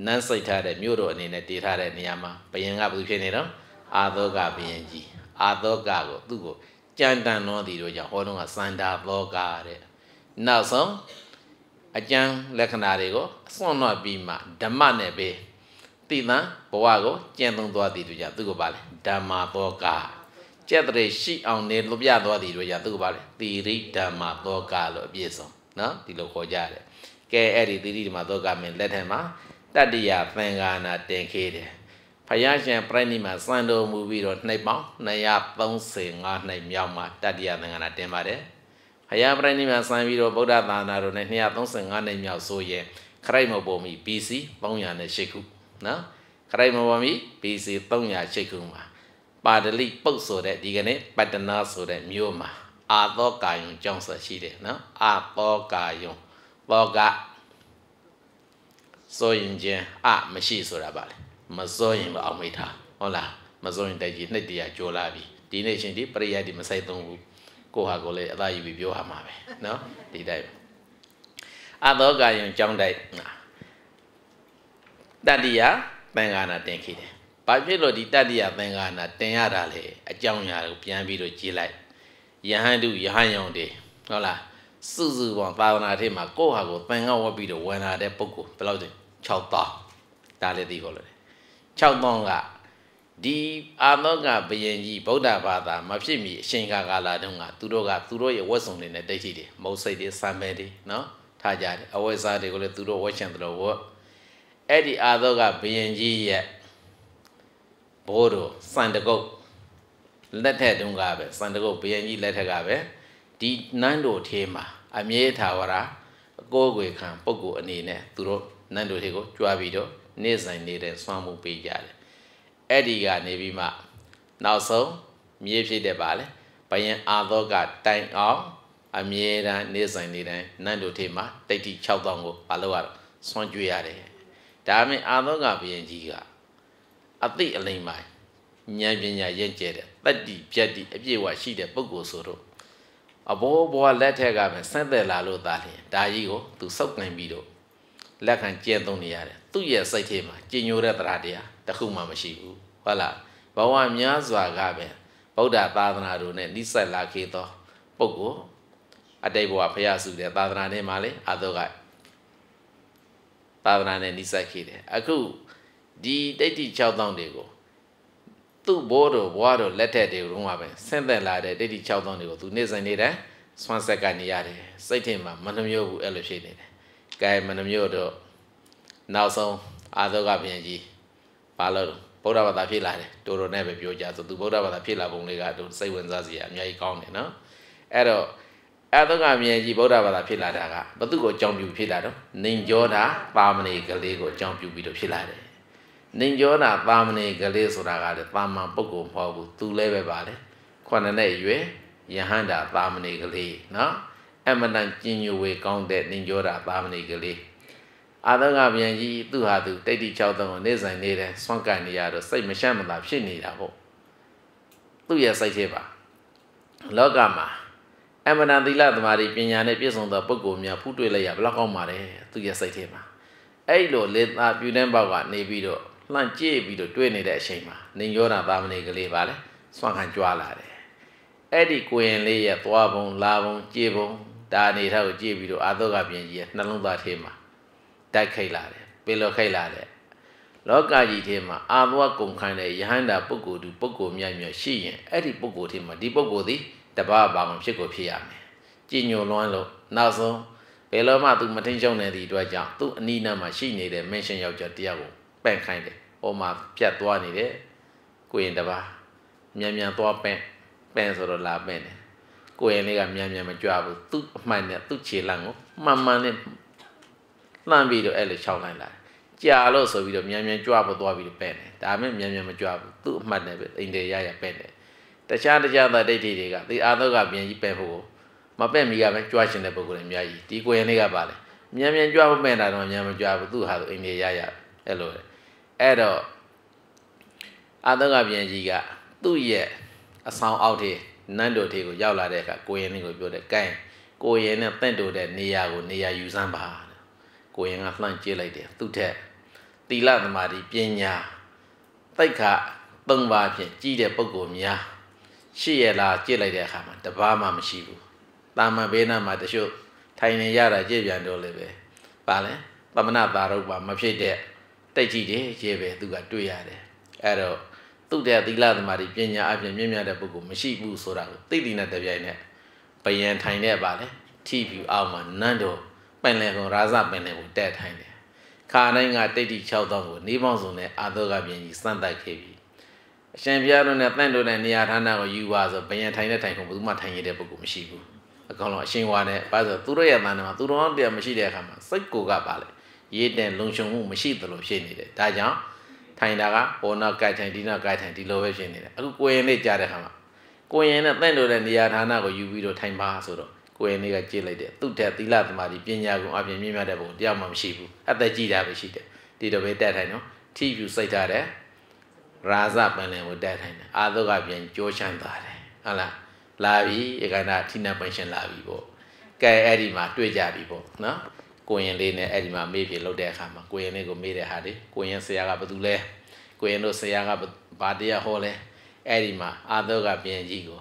နန်းစိတ်ထားတဲ့မြို့တော်အနေနဲ့တည်ထားတဲ့နေရာမှာဘယင်ကဘယ်သူဖြစ်နေတော့အာသောကဘယင်ကြီးအာသောကကိုသူ့ကိုကြံတန်တော်သည်တို့ကြောင့်ဟောတော့ကစန္ဒာသောကတဲ့နောက်ဆုံးအကျမ်းလက္ခဏာတွေကိုအစွန့်တော့ပြီးမှဓမ္မနဲ့ပဲတိသံဘဝကိုကျင့်သုံးသွားသည်တို့ကြောင့်သူ့ကိုပါလေဓမ္မာသောကကျက်တရေရှိအောင်နေလွပြသွားသည်တို့ကြောင့်သူ့ကိုပါလေတိရိဓမ္မာသောကလို့အပြည့်စုံနော်ဒီလိုခေါ်ကြတယ်ကဲအဲ့ဒီတိရိဓမ္မာသောကမင်းလက်ထက်မှာ တတ္တိယသင်္ကာနာတင်ခေးတယ်ဖယားရှင်ပြိဋိမှာစံတော်မူပြီးတော့နှိပ်ပေါင်း235နှိပ်မြောက်မှာတတ္တိယသင်္ကနာတင်ပါတယ်ဖယားပြိဋိမှာစံပြီးတော့ဗုဒ္ဓသာနာတော်နဲ့235နှိပ်မြောက်ဆိုရင်ခရိုက်မပုံမီ BC 308ခုနော်ခရိုက်မပုံမီ BC 308ခုမှာပါဒလိပုတ်ဆိုတဲ့ဒီကနေ့ပတ္တနာဆိုတဲ့မြို့မှာအာသောကာယုံကျောင်းဆက်ရှိတယ်နော်အာသောကာယုံဘောက စိုးရင်ခြင်းအမရှိဆိုတာပါလေမစိုးရင်လို့အောင်မိထားဟုတ်လားမစိုးရင်တိုက်ကြီးနှစ်တရာကြော်လာပြီဒီနေ့ချင်းဒီပရိယတ်ဒီမဆိုင်သုံးဘူးကိုဟာကိုလည်းအသာယူပြီးပြောရမှာပဲနော်ဒီတိုင်းအသောကာယံကြောင်းတိုက်တတ္တိယသင်္ဃာနာတင်ခိတယ်ဘာဖြစ်လို့ဒီတတ္တိယသင်္ဃာနာတင်ရတာလဲအကြောင်းအရာကိုပြန်ပြီးတော့ကြည့်လိုက်ယဟန်တုယဟန်ယောင်တေဟုတ်လားစုစုပေါင်းသာသနာထဲမှာကိုယ့်ဟာကိုယ်သင်္ဃဝတ်ပြီးတော့ဝင်လာတဲ့ပုဂ္ဂိုလ်ဘယ်လောက်တင် 6တောင်းဒါလည်းသိဖို့လို့6သောင်းကဒီအာသောကဘယင်ကြီးဗုဒ္ဓဘာသာမဖြစ်မီအရှင်ကာကာလာတုန်းကသူတို့ကသူတို့ရဲ့ဝတ်စုံတွေနဲ့တိတ်ထိတယ်မုတ်စိတ်တွေစံမဲတွေနော်ထားကြတယ်အဝတ်စားတွေကိုလည်းသူတို့ဝတ်ချင်တယ်လို့ဝတ်အဲ့ဒီအာသောကဘယင်ကြီးရဲ့ဘိုးတို့စံတကုတ်လက်ထက်တုန်းကပဲစံတကုတ်ဘယင်ကြီးလက်ထက်ကပဲဒီနန်းတို့ထဲမှာအမြဲထာဝရအကိုးကွယ်ခံပုဂ္ဂိုလ်အနေနဲ့သူတို့ နန်းတို့ထဲကိုကြွားပြီးတော့နေ့စဉ်နေတဲ့စွမ်းမှုပေးကြတယ်အဲ့ဒီကနေပြီးမှနောက်ဆုံးမြေဖြစ်တဲ့ပါလေဘယင်အာသောကတိုင်အောင်အမြဲတမ်းနေ့စဉ်နေတိုင်းနန်းတို့ထေမှာတိတ်တိ6000ကိုမလုပ်ရတော့စွန့်ကြွေးရတယ်ဒါမှမဟုတ်အာသောကဘယင်ကြီးကအသိအလိမ္မာဉာဏ်ပညာရင့်ကျဲတဲ့တတ္တိပြတ်တိအပြည့်အဝရှိတဲ့ပုဂ္ဂိုလ်ဆိုတော့အဘောဘွားလက်ထက်ကပဲဆင့်သက်လာလို့သားလျင်ဒါကြီးကိုသူစောက်နိုင်ပြီးတော့ လက်ခံကျင့်သုံးနေရတယ်သူ့ရဲ့စိတ်ထဲမှာကြည်ညိုတဲ့တရားတရားတခုမှမရှိဘူးဟုတ်လားဘဝများစွာကပဲဗုဒ္ဓသာသနာတော်နဲ့နိစ္စလာခေသောပုဂ္ဂိုလ်အတိတ်ဘဝဖရာစုတဲ့သာသနာနဲ့မှာလေအတော့ကသာသနာနဲ့နိစ္စခေတယ်အခုဒီတိတ်တိ6000တွေကိုသူ့ဘောတော်ဘွားတော်လက်ထက်တွေတုန်းကပဲဆင့်သက်လာတဲ့တိတ်တိ6000တွေကိုသူနေ့စဉ်နေတယ်ဆွမ်းဆက်ကနေရတယ်စိတ်ထဲမှာမနှမျိုးဘူးအဲ့လိုဖြစ်နေတယ် ကဲမနှမျိုးတော့နောက်ဆုံးအာသောကပြန်ကြီးဘာလို့ဗုဒ္ဓဘာသာဖြစ်လာတယ်တိုးတိုနဲ့ပဲပြောကြဆိုသူဗုဒ္ဓဘာသာဖြစ်လာပုံလေးကတော့စိတ်ဝင်စားစရာအများကြီးကောင်းတယ်နော်အဲ့တော့အာသောကပြန်ကြီးဗုဒ္ဓဘာသာဖြစ်လာတာကဘသူ့ကိုကြောင်းပြူဖြစ်လာတော့နေကြောတာပါမဏေကလေးကိုကြောင်းပြူပြီးတော့ဖြစ်လာတယ်နေကြောတာပါမဏေကလေးဆိုတာကလည်းပါမန်ပုဂ္ဂိုလ်မဟုတ်ဘူးသူလည်းပဲပါလေခုနှစ်နဲ့ရွယ်ယဟန္တာပါမဏေကလေးနော် အမတန်ကျင်ညိုဝေကောင်းတဲ့နင်ကြောတာပါမဏေကလေးအာသကပြန်ကြီးသူ့ဟာသူတိတ်တိ၆သုံးကိုနေဆိုင်နေတယ်ဆွမ်းကန်နေရတော့စိတ်မရှမ်းမသာဖြစ်နေတာပေါ့သူ့ရဲ့စိတ်ထဲပါလောကမှာအမနာသီလသမာဓိပညာနဲ့ပြည့်စုံသောပုဂ္ဂိုလ်များဖူးတွေ့လိုက်ရဘလောက်ကောင်းပါလဲသူ့ရဲ့စိတ်ထဲမှာအဲ့လိုလေသာပြူတဲ့ဘောက်ကနေပြီးတော့လှန့်ကြည့်ပြီးတော့တွေ့နေတဲ့အချိန်မှာနေရောတာသာမဏေကလေးပါလေဆွမ်းခံကြွားလာတယ်အဲ့ဒီကိုရင်လေးရဲ့သွားပုံလာပုံကြည်ပုံ ဒါအနေထားကိုကြည့်ပြီးတော့အာသောကပြင်ကြီးရဲ့နှလုံးသားထဲမှာတိုက်ခိုက်လာတယ်ပေလောခိုက်လာတယ်လောကကြီးထဲမှာအာဘဝကုန်ခိုင်းတဲ့ယဟန္တာပုဂ္ဂိုလ်သူပုဂ္ဂိုလ်မြတ်မြတ်ရှိရင်အဲ့ဒီပုဂ္ဂိုလ်ထဲမှာဒီပုဂ္ဂိုလ်သည်တပါးပါမှဖြစ်ကိုဖြစ်ရမယ်ကြည်ညိုလွန်းလို့နောက်ဆုံးဘယ်လိုမှသူမထင်ရှုံနေသည့်အတွက်ကြောင့်သူ့အနီးနားမှာရှိနေတဲ့မင်းရှင်ယောက်ျားတယောက်ကိုပန့်ခိုင်းတယ်ဟိုမှာပြတ်သွားနေတယ်ကိုရင်တပါးမြန်မြန်သွားပန့်ပန့်ဆိုတော့လာပန့်တယ် ကိုရင်လေးကမြန်မြန်မကြွဘူးသူ့အမှန်နဲ့သူ့ခြေလမ်းကိုမှန်မှန်နဲ့လှမ်းပြီးတော့အဲ့လိုခြောက်လိုက်လာကြာလို့ဆိုပြီးတော့မြန်မြန်ကြွဖို့သွားပြီးတော့ပဲ့တယ်ဒါမှမြန်မြန်မကြွဘူးသူ့အမှတ်နဲ့ပဲအိမ်တယ်ရရပဲ့တယ်တခြားတခြားသောဒိဋ္ဌိတွေကဒီအာသောကပြန်ကြီးပဲ့ဖို့မပဲ့မိကပဲကြွရှင်တဲ့ပုဂ္ဂိုလ်တွေအများကြီးဒီကိုရင်လေးကပါလေမြန်မြန်ကြွဖို့ပဲ့တာတော့မြန်မကြွဘူးသူ့ဟာသူအိမ်တယ်ရရအဲ့လိုအဲ့တော့အာသောကပြန်ကြီးကသူ့ရဲ့အဆောင်အောက်ထိ နန်းတော်ထိကိုရောက်လာတဲ့အခါကိုရင်လေးကိုပြောတယ်ကဲကိုရင်နဲ့တင့်တော်တဲ့နေရာကိုနေရာယူစမ်းပါကိုရင်ကလှမ်းကြည့်လိုက်တယ်သူ့ထက်သီလသမာဓိပညာတိုက်ခသုံးပါးဖြင့်ကြီးတဲ့ပုဂ္ဂိုလ်များရှိရလားကြည့်လိုက်တဲ့အခါမှာတပါးမှမရှိဘူးတာမန်ဘေးနားမှာတချို့ထိုင်နေရတာကြည့်ပြန်တော့လေပဲပါလဲသမဏသာရုပ်ပါမဖြစ်တဲ့တိတ်ကြည့်တယ်ရေပဲသူကတွေ့ရတယ်အဲ့တော့ သူ့တဲ့သီလသမာဓိပညာအပြင်မြင့်မြတ်တဲ့ပုဂ္ဂိုလ်မရှိဘူးဆိုတာကိုသိသိနဲ့တပြိုင်နက်ပယံထိုင်တဲ့ပါလေထိဖြူအောက်မှာနန်းတော်ပင်လယ်ကုန်ရာဇပင်လယ်ကိုတက်ထိုင်တယ်ခါတိုင်းကတိတ်တိ6တောင်းကိုနေပေါင်းစုံနဲ့အာသောကပြင်ကြီးစမ်းတက်ခဲ့ပြီအရှင်ဘုရားတို့နဲ့တန့်တို့နဲ့နေရာဌာနကိုယူပါဆိုဘယံထိုင်တဲ့ထိုင်ကုန်ဘယ်သူမှထိုင်ရတဲ့ပုဂ္ဂိုလ်မရှိဘူးအကောင်လုံးအရှင်ဝါနဲ့ဘာဆိုသူတို့ရဲ့တန်တယ်မှာသူတို့တရားမရှိတဲ့အခါမှာစိတ်ကိုကပါလေရေးတဲ့လုံခြုံမှုမရှိသလိုဖြစ်နေတယ်ဒါကြောင့် ထိုင်တာကဘောနောက်ကြိုက်ထိုင်ဒီနောက်ကြိုက်ထိုင်ဒီလိုပဲဖြစ်နေတယ်အခုကိုရင်လေးကြားတဲ့ခါမှာကိုရင်နဲ့တန့်လို့တဲ့နေရာဌာနကိုယူပြီးတော့ထိုင်ပါဆိုတော့ကိုရင်လေးကကြည့်လိုက်တယ်သူ့တဲ့သီလသမာဓိပညာကုံအပြင်မြင့်မြတ်တဲ့ဘုံတရားမှမရှိဘူးအသက်ကြီးတာပဲရှိတယ်ဒီတော့ပဲတက်ထိုင်နော်ထိဖြူစိတ်ထားတယ်ရာဇပန်လင်ကိုတက်ထိုင်တယ်အာသုကပြန်ကြောချမ်းသွားတယ်ဟုတ်လားလာပြီဧကန္တအထိနာပန်ရှင်လာပြီပေါ့ကဲအဲ့ဒီမှာတွေ့ကြပြီပေါ့နော် ကိုရင်လေးနဲ့အဲ့ဒီမှာမေးပြေလုပ်တဲ့အခါမှာကိုရင်လေးကိုမေးတဲ့ဟာလေကိုရင်ဆရာကဘာတူလဲကိုရင်တို့ဆရာကဘာတရားဟောလဲအဲ့ဒီမှာအာသောကပြန်ကြီးကို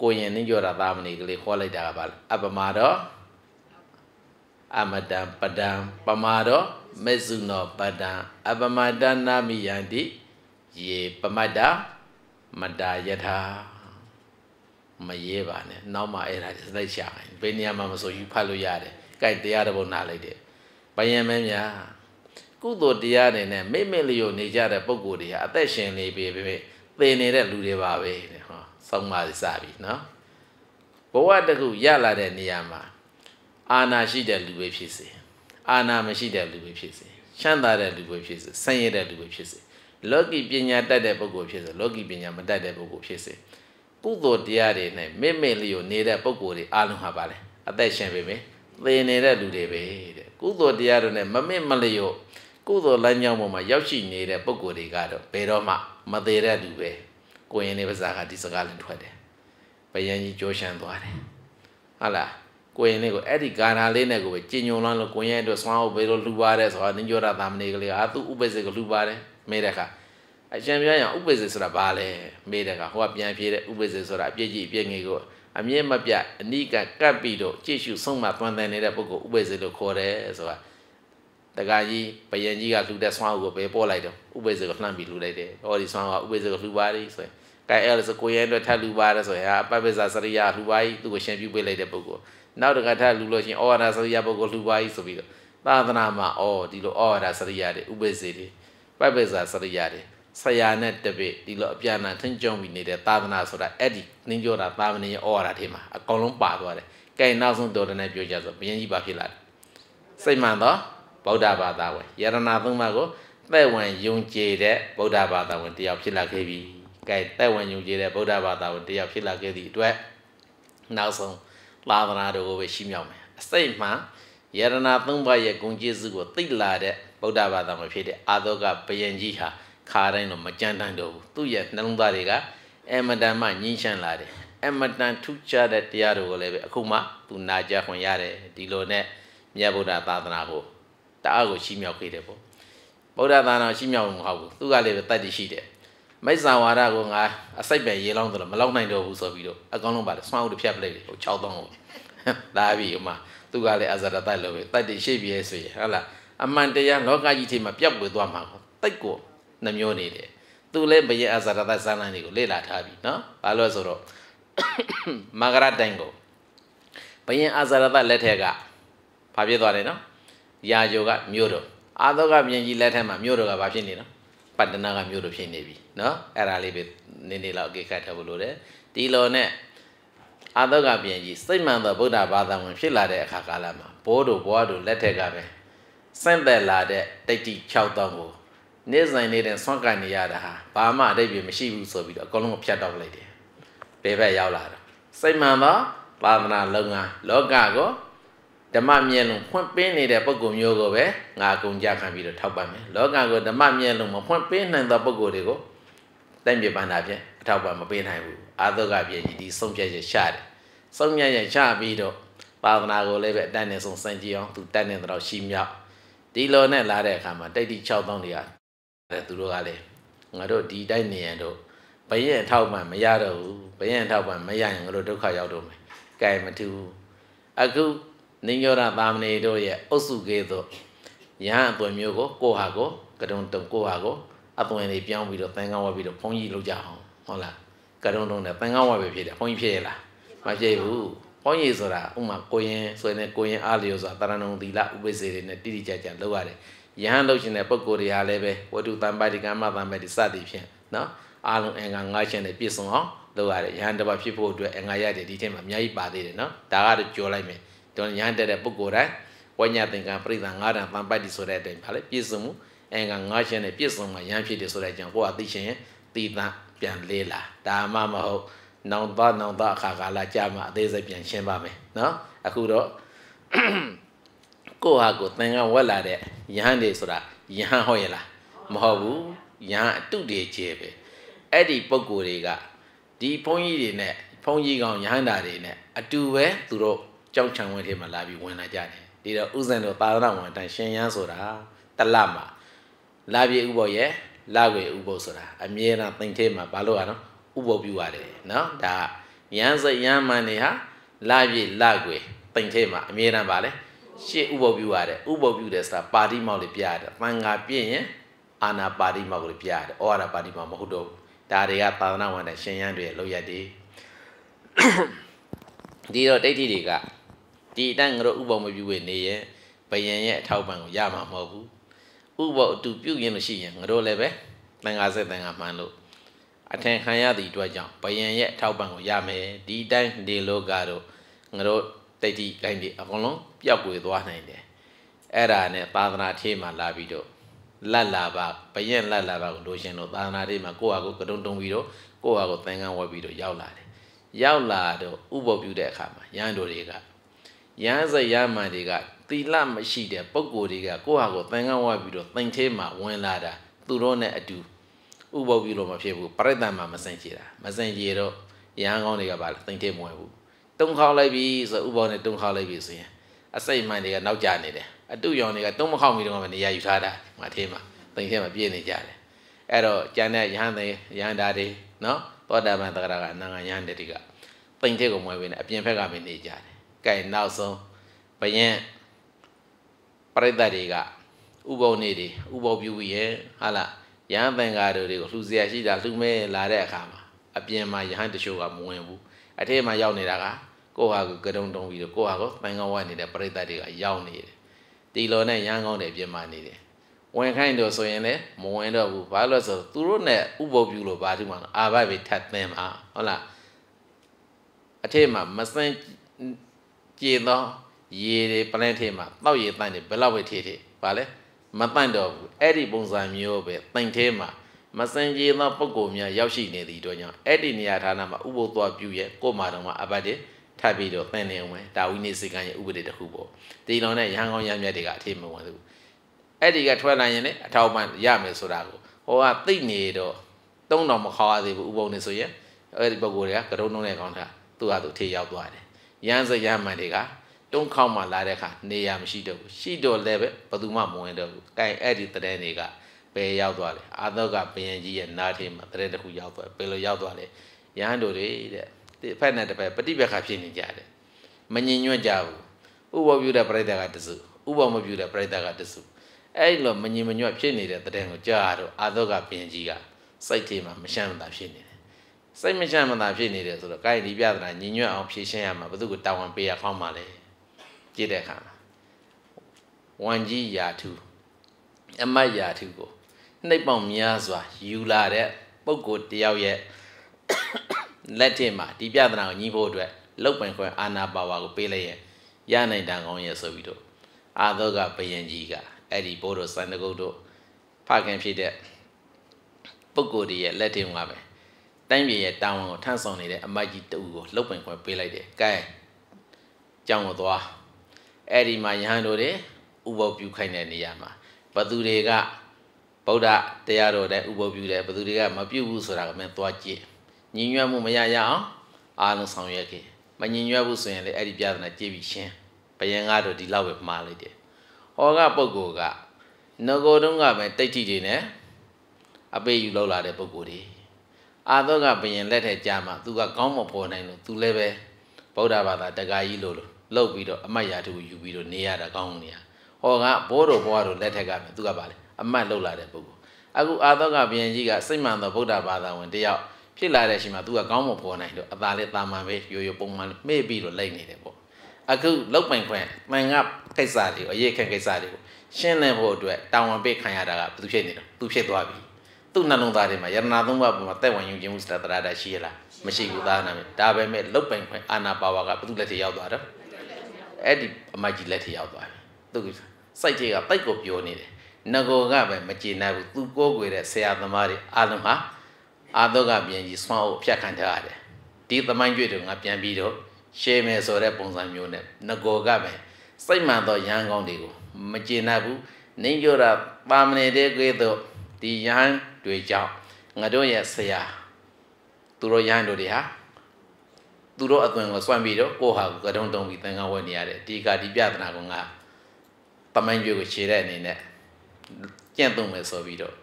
ကိုရင်နှင်းကြောတာသာမဏေကလေးဟောလိုက်တာကဘာလဲအပမာတော့အမတံပဒံပမာတော့မေဇုနောပဒံအပမတနာမိယန္တိယေပမတ္တမတယထာမရဲပါနဲ့နောက်မှအဲ့ဒါသိချာဘယ်နေရာမှာမဆိုယူဖတ်လို့ရတယ် ကြိုက်တရားတစ်ပုဒ်နားလိုက်တယ်ဘယံမင်းများကုသိုလ်တရားတွေနဲ့မိမိလျော်နေကြတဲ့ပုံကိုယ်တွေဟာအသက်ရှင်နေပြီပဲသေနေတဲ့လူတွေပါပဲတဲ့ဟောဆုံးမစပြီနော်ဘဝတခုရလာတဲ့နေရာမှာအာနာရှိတဲ့လူပဲဖြစ်စေအာနာမရှိတဲ့လူပဲဖြစ်စေချမ်းသာတဲ့လူပဲဖြစ်စေဆင်းရဲတဲ့လူပဲဖြစ်စေလောကီပညာတတ်တဲ့ပုဂ္ဂိုလ်ဖြစ်စေလောကီပညာမတတ်တဲ့ပုဂ္ဂိုလ်ဖြစ်စေကုသိုလ်တရားတွေနဲ့မိမိလျော်နေတဲ့ပုဂ္ဂိုလ်တွေအားလုံးဟာပါလေအသက်ရှင်ပေမယ့် သေနေတဲ့လူတွေပဲတဲ့ကုသိုလ်တရားတွေနဲ့မမစ်မလျော့ကုသိုလ်လမ်းကြောင်းပေါ်မှာရောက်ရှိနေတဲ့ပုဂ္ဂိုလ်တွေကတော့ဘယ်တော့မှမသေးတဲ့လူပဲကိုရင်လေးပါးစားကဒီစကားလည်းထွက်တယ်ဘယံကြီးကြောရှမ်းသွားတယ်ဟုတ်လားကိုရင်လေးကိုအဲ့ဒီဂါနာလေးနဲ့ကိုပဲကြင်ညုံလန်းလို့ကိုရင်အတွက်ဆွမ်းအောင်ဘယ်လိုလှူပါတယ်ဆိုတာနင်းကြောတာသာမဏေကလေးအာသူဥပ္ပစေကိုလှူပါတယ်မေးတဲ့အခါအရှင်ပြရန်ဥပ္ပစေဆိုတာဘာလဲမေးတဲ့အခါဟိုကပြန်ပြေးတဲ့ဥပ္ပစေဆိုတာအပြည့်ကြီးအပြည့်ငယ်ကို အမြင့်မပြအနိကကပ်ပြီးတော့ကြည့်ရှုဆုံးမသွန်သင်နေတဲ့ပုဂ္ဂိုလ်ဥပ္ပစေလို့ခေါ်တယ်ဆိုတာတခါကြီးဘယံကြီးကလှူတဲ့ဆွမ်းအုပ်ကိုပဲပို့လိုက်တော့ဥပ္ပစေကိုလှမ်းပြီးလှူလိုက်တယ်ဟောဒီဆွမ်းကဥပ္ပစေကိုလှူပါလိဆိုရင်ကဲအဲ့ဒါဆိုကိုရဲအတွက်ထပ်လှူပါတယ်ဆိုရင်ဟာပပ္ပဇာစရိယလှူပါ ਈ သူ့ကိုရှင်းပြပေးလိုက်တဲ့ပုဂ္ဂိုလ်နောက်တခါထပ်လှူလို့ချင်းဩဝါဒစရိယပုဂ္ဂိုလ်လှူပါ ਈ ဆိုပြီးတော့သာသနာမှာဩဒီလိုဩဝါဒစရိယတွေဥပ္ပစေတွေပပ္ပဇာစရိယတွေ ဆရာနဲ့တပည့်ဒီလိုအပြန်အလှန်ထင်ကြုံပြီးနေတဲ့သာသနာဆိုတာအဲ့ဒီနင်းကြောတာသာမဏေရဲ့ဩဝါဒထဲမှာအကုန်လုံးပါသွားတယ်။ကဲနောက်ဆုံးတော်တယ်နဲ့ပြောကြဆိုဘုရင်ကြီးပါဖြစ်လာတယ်။စိတ်မှန်သောဗုဒ္ဓဘာသာဝင်ယရဏသုံးပါးကိုသက်ဝင်ယုံကြည်တဲ့ဗုဒ္ဓဘာသာဝင်တယောက်ဖြစ်လာခဲ့ပြီ။ကဲသက်ဝင်ယုံကြည်တဲ့ဗုဒ္ဓဘာသာဝင်တယောက်ဖြစ်လာခဲ့သည့်အတွက်နောက်ဆုံးသာသနာတော်ကိုပဲရှိမြောက်မယ်။အစိတ်မှန်ယရဏသုံးပါးရဲ့ဂုဏ်ကျေးဇူးကိုသိလာတဲ့ဗုဒ္ဓဘာသာဝင်ဖြစ်တဲ့အာသောကဘယင်ကြီးဟာ ခါတိုင်းတော့မကြမ်းတမ်းတော့ဘူးသူ့ရဲ့နှလုံးသားတွေကအမတန်မှညှင်းရှမ်းလာတယ်အမတန်ထူးခြားတဲ့တရားတွေကိုလည်းပဲအခုမှသူနာကြခွင့်ရတယ်ဒီလိုနဲ့မြတ်ဗုဒ္ဓသာသနာကိုတအားကိုရှိမြောက်ခဲ့တယ်ပေါ့ဗုဒ္ဓသာသနာရှိမြောက်မဟုတ်ဘူးသူကလည်းပဲတတ်တည်ရှိတယ်မိစ္ဆာဝါဒကိုငါအစိတ်ပဲရေလောင်းတယ်မလောက်နိုင်တော့ဘူးဆိုပြီးတော့အကောင်လုံးပါလေဆွမ်းဦးတစ်ဖြတ်ပလိုက်တယ်ဟို6တောင်းကိုလာပြီဟိုမှာသူကလည်းအဇရတတ်လို့ပဲတတ်တည်ရှိပြီဆိုရင်ဟုတ်လားအမှန်တရားလောကကြီးထဲမှာပြတ်ဝေသွားမှာတိတ်ကို နှမျိုးနေတယ်သူလည်းဘယအဇရတဇာလန်တွေကိုလေ့လာထားပြီနော်ဘာလို့ဆိုတော့မဂရတိုင်ကိုဘယအဇရတလက်ထက်ကဘာဖြစ်သွားတယ်နော်ရာဇိုကမြို့တော်အာသောကပြင်ကြီးလက်ထက်မှာမြို့တော်ကဘာဖြစ်နေနော်ပတ္တနာကမြို့တော်ဖြစ်နေပြီနော်အဲ့ဒါလေးပဲနည်းနည်းလောက်အကေခတ်ထားဖို့လိုတယ်ဒီလိုနဲ့အာသောကပြင်ကြီးစိတ်မှန်သောဗုဒ္ဓဘာသာဝင်ဖြစ်လာတဲ့အခါကာလမှာဘိုးတို့ဘွားတို့လက်ထက်ကပဲစင့်သက်လာတဲ့တိတ်တိ6တောင်းကို နေ့စဉ်နေတဲ့ဆွမ်းကန်နေရတာဟာဘာမှအတိတ်ပြမရှိဘူးဆိုပြီးတော့အကုန်လုံးကိုဖြတ်တော့လိုက်တယ်ဘယ်ဘက်ရောက်လာတော့စိတ်မှန်သောသာသနာလုံငန်းလောကကိုဓမ္မမြဲလုံးဖွင့်ပေးနေတဲ့ပုဂ္ဂိုလ်မျိုးကိုပဲငါကုန်ကြခံပြီးတော့ထောက်ပံ့မယ်လောကကိုဓမ္မမြဲလုံးမဖွင့်ပေးနိုင်သောပုဂ္ဂိုလ်တွေကိုတိုင်ပြပန်းတာဖြင့်အထောက်ပံ့မပေးနိုင်ဘူးအာသုကပြည်ကြီးဒီဆုံးဖြတ်ချက်ရှာတယ်ဆုံးဖြတ်ချက်ရှာပြီးတော့သာသနာကိုလည်းပဲအတန်းနဲ့ဆုံးစံကြည့်အောင်သူတက်နေတဲ့တော့ရှိမြောက်ဒီလိုနဲ့လာတဲ့အခါမှာတိတ်တိ6000တွေက တဲ့သူတို့ကလည်းငါတို့ဒီတိုင်းနေရတော့ဘရင်ထောက်ပံ့မရတော့ဘူးဘရင်ထောက်ပံ့မရရင်ငါတို့ဒုက္ခရောက်တော့မယ်။ကဲမထူးအခုနိညောရသာမဏေတို့ရဲ့အုပ်စုကဲသို့ရဟန်းအသွင်မျိုးကိုကိုဟာကိုကတုံတုံကိုဟာကိုအသွင်လေးပြောင်းပြီးတော့တန်ခါဝက်ပြီးတော့ဘုန်းကြီးလုပ်ကြအောင်ဟုတ်လားကတုံတုံနဲ့တန်ခါဝက်ပဲဖြစ်တယ်ဘုန်းကြီးဖြစ်ရလားမဖြစ်ဘူးဘုန်းကြီးဆိုတာဥမာကိုရင်ဆိုရင်ကိုရင်အားလျော်ဆိုတာတရဏုံသီလဥပ္ပစေတွေနဲ့တိတိကျကျလုပ်ရတယ် ယဟန်လုပ်ရှင်တဲ့ပုဂ္ဂိုလ်တွေဟာလည်းပဲဝတ္ထုတံပါတိကမ္မတံပါတိစသည်ဖြင့်နော်အားလုံးအင်္ဂါ၅ချက်နဲ့ပြည့်စုံအောင်လုပ်ရတယ်ယဟန်တစ်ပါးဖြစ်ဖို့အတွက်အင်္ဂါရတယ်ဒီထဲမှာအများကြီးပါသေးတယ်နော်ဒါကတော့ကြော်လိုက်မယ်တော့ယဟန်တက်တဲ့ပုဂ္ဂိုလ်တိုင်းဝိညာသင်္ကံပြိဿံ၅တန်တံပါတိဆိုတဲ့အတိုင်းဗာလေပြည့်စုံမှုအင်္ဂါ၅ချက်နဲ့ပြည့်စုံမှယဟန်ဖြစ်တယ်ဆိုတဲ့အကြောင်းကိုကသိရှင်ရင်သိသပြန်လေးလာဒါမှမဟုတ်နောင်သားနောင်သားအခါကာလကြာမှအသေးစိတ်ပြန်ရှင်းပါမယ်နော်အခုတော့ ကိုဟာကိုသင်္ကန်းဝက်လာတဲ့ယဟန်တွေဆိုတာယဟန်ဟုတ်ရဲ့လားမဟုတ်ဘူးယဟန်အတုတွေကျဲပဲအဲ့ဒီပုံကိုယ်တွေကဒီဘုန်းကြီးတွေနဲ့ဘုန်းကြီးကောင်ယဟန်တာတွေနဲ့အတူပဲသူတို့ကြောက်ချံဝဲထဲမှာလာပြီးဝင်လာကြတယ်ဒီတော့ဥဇဉ်တို့သာသနာဝန်တန်ရှင်ရန်ဆိုတာတလမှာလာပြေဥဘောရဲ့လာွေဥပုပ်ဆိုတာအမြဲတမ်းသင်ထဲမှာဘာလို့ရနော်ဥပုပ်ပြုရတယ်နော်ဒါရန်စရန်မန်နေဟာလာပြေလာွေသင်ထဲမှာအမြဲတမ်းပါလေ ရှေ့ဥပုပ်ပြုရတယ်ဥပုပ်ပြုတယ်ဆိုတာပါတိမောက်လေးပြရတယ်တန်ခါပြည့်ရင်အာနာပါတိမောက်လေးပြရတယ်ဩဝါဒပါတိမောက်မဟုတ်တော့ဘူးဒါတွေကသာသနာဝန်တဲ့ရှင်ရန်တွေလောက်ရတယ်ဒီတော့ဒိဋ္ဌိတွေကဒီအတိုင်းငါတို့ဥပုပ်မပြုဝေနေရင်ဘယံရဲ့အထောက်ပံ့ကိုရမှာမဟုတ်ဘူးဥပုပ်အတူပြုရင်လို့ရှိရင်ငါတို့လည်းပဲတန်ခါဆက်တန်ခါမှန်လို့အထင်ခံရသည့်အတွက်ကြောင့်ဘယံရဲ့အထောက်ပံ့ကိုရမယ်ဒီတိုင်းနေလို့ကတော့ငါတို့ တိတ်တိကိုင်းဒီအကုန်လုံးပျောက်ကွယ်သွားနိုင်တယ်အဲ့ဒါနဲ့သာသနာထေးမှာလာပြီးတော့လတ်လာပါဘယံလတ်လာပါကိုလို့ရှင်တော့သာသနာထေးမှာကိုယ့်ဟာကိုယ်ကတုံတုံပြီးတော့ကိုယ့်ဟာကိုယ်သင်္ကန်းဝက်ပြီးတော့ရောက်လာတယ်ရောက်လာတော့ဥပုပ်ပြုတဲ့အခါမှာရဟန်းတို့တွေကရဟန်းစရမန်တွေကသီလမရှိတဲ့ပုံကိုယ်တွေကကိုယ့်ဟာကိုယ်သင်္ကန်းဝက်ပြီးတော့သင်သေးမှာဝင်လာတာသူတို့နဲ့အတူဥပုပ်ပြုလို့မဖြစ်ဘူးပရိသတ်မှာမစင်ကြတာမစင်ကြတော့ရဟန်းကောင်းတွေကပါသင်သေးမဝင်ဘူး သုံးခေါက်လိုက်ပြီဆိုဥပ္ပောင်းနဲ့သုံးခေါက်လိုက်ပြီဆိုရင်အစိတ်မှန်တွေကနောက်ကျနေတယ်အတုရောင်တွေကသုံးမခေါက်မိတော့မှနေရာယူထားတာငါထင်းမှာတိမ်ထဲမှာပြည့်နေကြတယ်အဲ့တော့ကျန်တဲ့ယဟန်တွေယဟန်တာတွေနော်သောတာပန်တဂရကအနန္ဂယဟန်တွေတွေကတိမ်ထဲကိုမွဲဝင်နေအပြင်ဘက်ကမနေကြတယ်ကဲနောက်ဆုံးဘယင်ပရိသတ်တွေကဥပုံနေတွေဥပုံပြုပြီးရဲ့ဟာလားယဟန်တန်ဃာတို့တွေကိုလှူစရာရှိတာလှူမဲလာတဲ့အခါမှာအပြင်မှာယဟန်တချို့ကမဝင်ဘူးအထက်မှာရောက်နေတာက ကိုဟာကကတုံတုံပြီးတော့ကိုဟာကသင်္ကန်းဝတ်နေတဲ့ပရိသတ်တွေကရောက်နေတယ်တီလော်နဲ့ရဟန်းကောင်းတွေပြင်မာနေတယ်ဝင်ခိုင်းတော့ဆိုရင်လည်းမဝင်တော့ဘူးဘာလို့လဲဆိုသူတို့နဲ့ဥပုပ်ပြုလို့ဘာဒီမှာအာဘပဲထပ်သင်းမှာဟုတ်လားအထက်မှာမစင်ကြေသောရေတွေပလန့်ထဲမှာတောက်ရည်တန့်နေဘယ်လောက်ပဲထေထေဘာလဲမတန့်တော့ဘူးအဲ့ဒီပုံစံမျိုးပဲတိုင်ထဲမှာမစင်ကြေသောပုံကိုများရောက်ရှိနေသည့်အတွက်ကြောင့်အဲ့ဒီနေရာဌာနမှာဥပုပ်သွားပြုရဲ့ကို့မာတော်မှာအဘတ်တွေ ထပ်ပြီးတော့သင်နေဝင်ဒါဝိနည်းစေကံရဲ့ဥပဒေတစ်ခုပေါ့ဒီလောနဲ့ရဟန်းကောင်းရမ်းမြတ်တွေကအထေမဝင်ဘူးအဲ့ဒီကထွက်လာရင်လည်းအထောက်ပံ့ရမယ်ဆိုတာကိုဟိုကသိနေတော့တုံးတော်မခေါ်ရသေးဘူးဥပုံနေဆိုရင်အဲ့ဒီပုံကိုယ်တွေကကရုံးလုံးနဲ့ကောင်းတာသူ့ဟာသူထေရောက်သွားတယ်ရမ်းစရမ်းမှန်တွေကတုံးခေါက်မှလာတဲ့အခါနေရမရှိတော့ဘူးရှိတော့လည်းပဲဘယ်သူမှမဝင်တော့ဘူး။ကဲအဲ့ဒီတရင်တွေကဘယ်ရောက်သွားလဲ။အာသောကဘယင်ကြီးရဲ့နားထဲမှာတရင်တစ်ခုရောက်သွားဘယ်လိုရောက်သွားလဲ။ရဟန်းတို့တွေတဲ့ ဒီဖက်နဲ့တပည့်ပฏิပက္ခဖြစ်နေကြတယ်။မငြင်ညွတ်ကြဘူး။ဥပ္ပပြုတဲ့ပြိတ္တကတစုဥပ္ပမပြုတဲ့ပြိတ္တကတစုအဲ့လိုမငြင်မညွတ်ဖြစ်နေတဲ့တရင်ကိုကြားတော့အာသောကဘယင်ကြီးကစိတ်ထဲမှာမရှမ်းမသာဖြစ်နေတယ်။စိတ်မရှမ်းမသာဖြစ်နေတယ်ဆိုတော့ကိုယ်ဒီပြဿနာညင်ညွတ်အောင်ဖြေရှင်းရမှာဘယ်သူကတာဝန်ပေးရခေါင်းပါလဲ။ကြည့်တဲ့အခါမှာဝန်ကြီးယာထုအမတ်ယာထုကိုနှိပ်ပေါင်များစွာယူလာတဲ့ပုဂ္ဂိုလ်တယောက်ရဲ့ လက်ထက်မှာဒီပြဿနာကိုညီဖို့အတွက်လုတ်ပင်ခွဲအာနာပါဝါကိုပေးလိုက်ရင်ရနိုင်တန်ကောင်းရဲ့ဆိုပြီးတော့အာသောကဘယင်ကြီးကအဲ့ဒီဘိုးတို့စန္ဒကုတ်တို့ဖခင်ဖြစ်တဲ့ပုဂ္ဂိုလ်တွေရဲ့လက်ထက်မှာပဲတိုင်းပြည်ရဲ့တာဝန်ကိုထမ်းဆောင်နေတဲ့အမတ်ကြီးတူကိုလုတ်ပင်ခွဲပေးလိုက်တယ်။ကဲကြောင်းကိုသွားအဲ့ဒီမှာယဟန်တို့တွေဥပုပ်ပြုခိုင်းတဲ့နေရာမှာဘသူတွေကဗုဒ္ဓတရားတော်တဲ့ဥပုပ်ပြုတယ်ဘသူတွေကမပြုဘူးဆိုတာကမင်းသွားကြည့် ညီညွတ်မှုမရရအောင်အားလုံးဆောင်ရွက်ခဲ့မညီညွတ်ဘူးဆိုရင်လည်းအဲ့ဒီပြဿနာကြည့်ပြီးရှင်းဘယင်ကတော့ဒီလောက်ပဲမှားလိုက်တယ်ဟောကပုဂ္ဂိုလ်ကငကိုတုံးကပဲတိတ်တိတွေနဲ့အပေယူလောက်လာတဲ့ပုဂ္ဂိုလ်တွေအာသောကဘယင်လက်ထက်ကြာမှသူကကောင်းမပေါ်နိုင်လို့သူလည်းပဲဗုဒ္ဓဘာသာတက္ကကြီးလို့လို့လှုပ်ပြီးတော့အမတ်ရာတူယူပြီးတော့နေရတာကောင်းနေရဟောကဘိုးတော်ဘွားတော်လက်ထက်ကပဲသူကပါလေအမတ်လှုပ်လာတဲ့ပုဂ္ဂိုလ်အခုအာသောကဘယင်ကြီးကစိတ်မှန်သောဗုဒ္ဓဘာသာဝင်တယောက် ဖြစ်လာတဲ့ရှင်မှာ तू ကကောင်းမပေါ်နိုင်တော့အသာလေးတာမန်ပဲရိုးရိုးပုံမှန်မေ့ပြီးတော့လိုက်နေတယ်ပေါ့အခုလောက်ပိုင်ခွင့်မှန်ကကိစ္စတွေကိုအရေးခက်ကိစ္စတွေကိုရှင်းလင်းဖို့အတွက်တာဝန်ပေးခံရတာကဘယ်သူဖြစ်နေတော့သူဖြစ်သွားပြီသူ့နှလုံးသားထဲမှာယရနာသုံးပါးပုံမှာတက်ဝင်ယုံကြည်မှုစတရတာရှိရလားမရှိဘူးသားနာမယ်ဒါပဲမဲ့လောက်ပိုင်ခွင့်အာနာပါဝါကဘယ်သူလက်ထဲရောက်သွားတော့အဲ့ဒီအမကြီးလက်ထဲရောက်သွားပြီသူကစိုက်ကြီးကပိုက်ကိုပြောနေတယ်ငကိုကပဲမကျေနပ်ဘူးသူကိုးကွယ်တဲ့ဆရာသမားတွေအားလုံးဟာ အာသောကပြန်ကြီးဆွမ်းအုပ်ဖြတ်ခံထားရတယ်ဒီသမိုင်းကြွေတွေငါပြန်ပြီးတော့ရှယ်မယ်ဆိုတဲ့ပုံစံမျိုးနဲ့ငကိုကပဲစိတ်မှန်သောရဟန်းကောင်းတွေကိုမကျေနပ်ဘူးနေကြတာပါမနေတဲ့ကွေးတော့ဒီရဟန်းတွေကြောင့်ငါတို့ရဲ့ဆရာသူတို့ရဟန်းတို့တွေဟာသူတို့အသွင်ကိုစွန့်ပြီးတော့ကိုဟာကိုကတုံးတုံးပြီးသင်္ကန်းဝတ်နေရတယ်ဒီကဒီပြဒနာကငါပမိုင်းကြွေကိုခြေတဲ့အနေနဲ့ကြင့်သုံးမယ်ဆိုပြီးတော့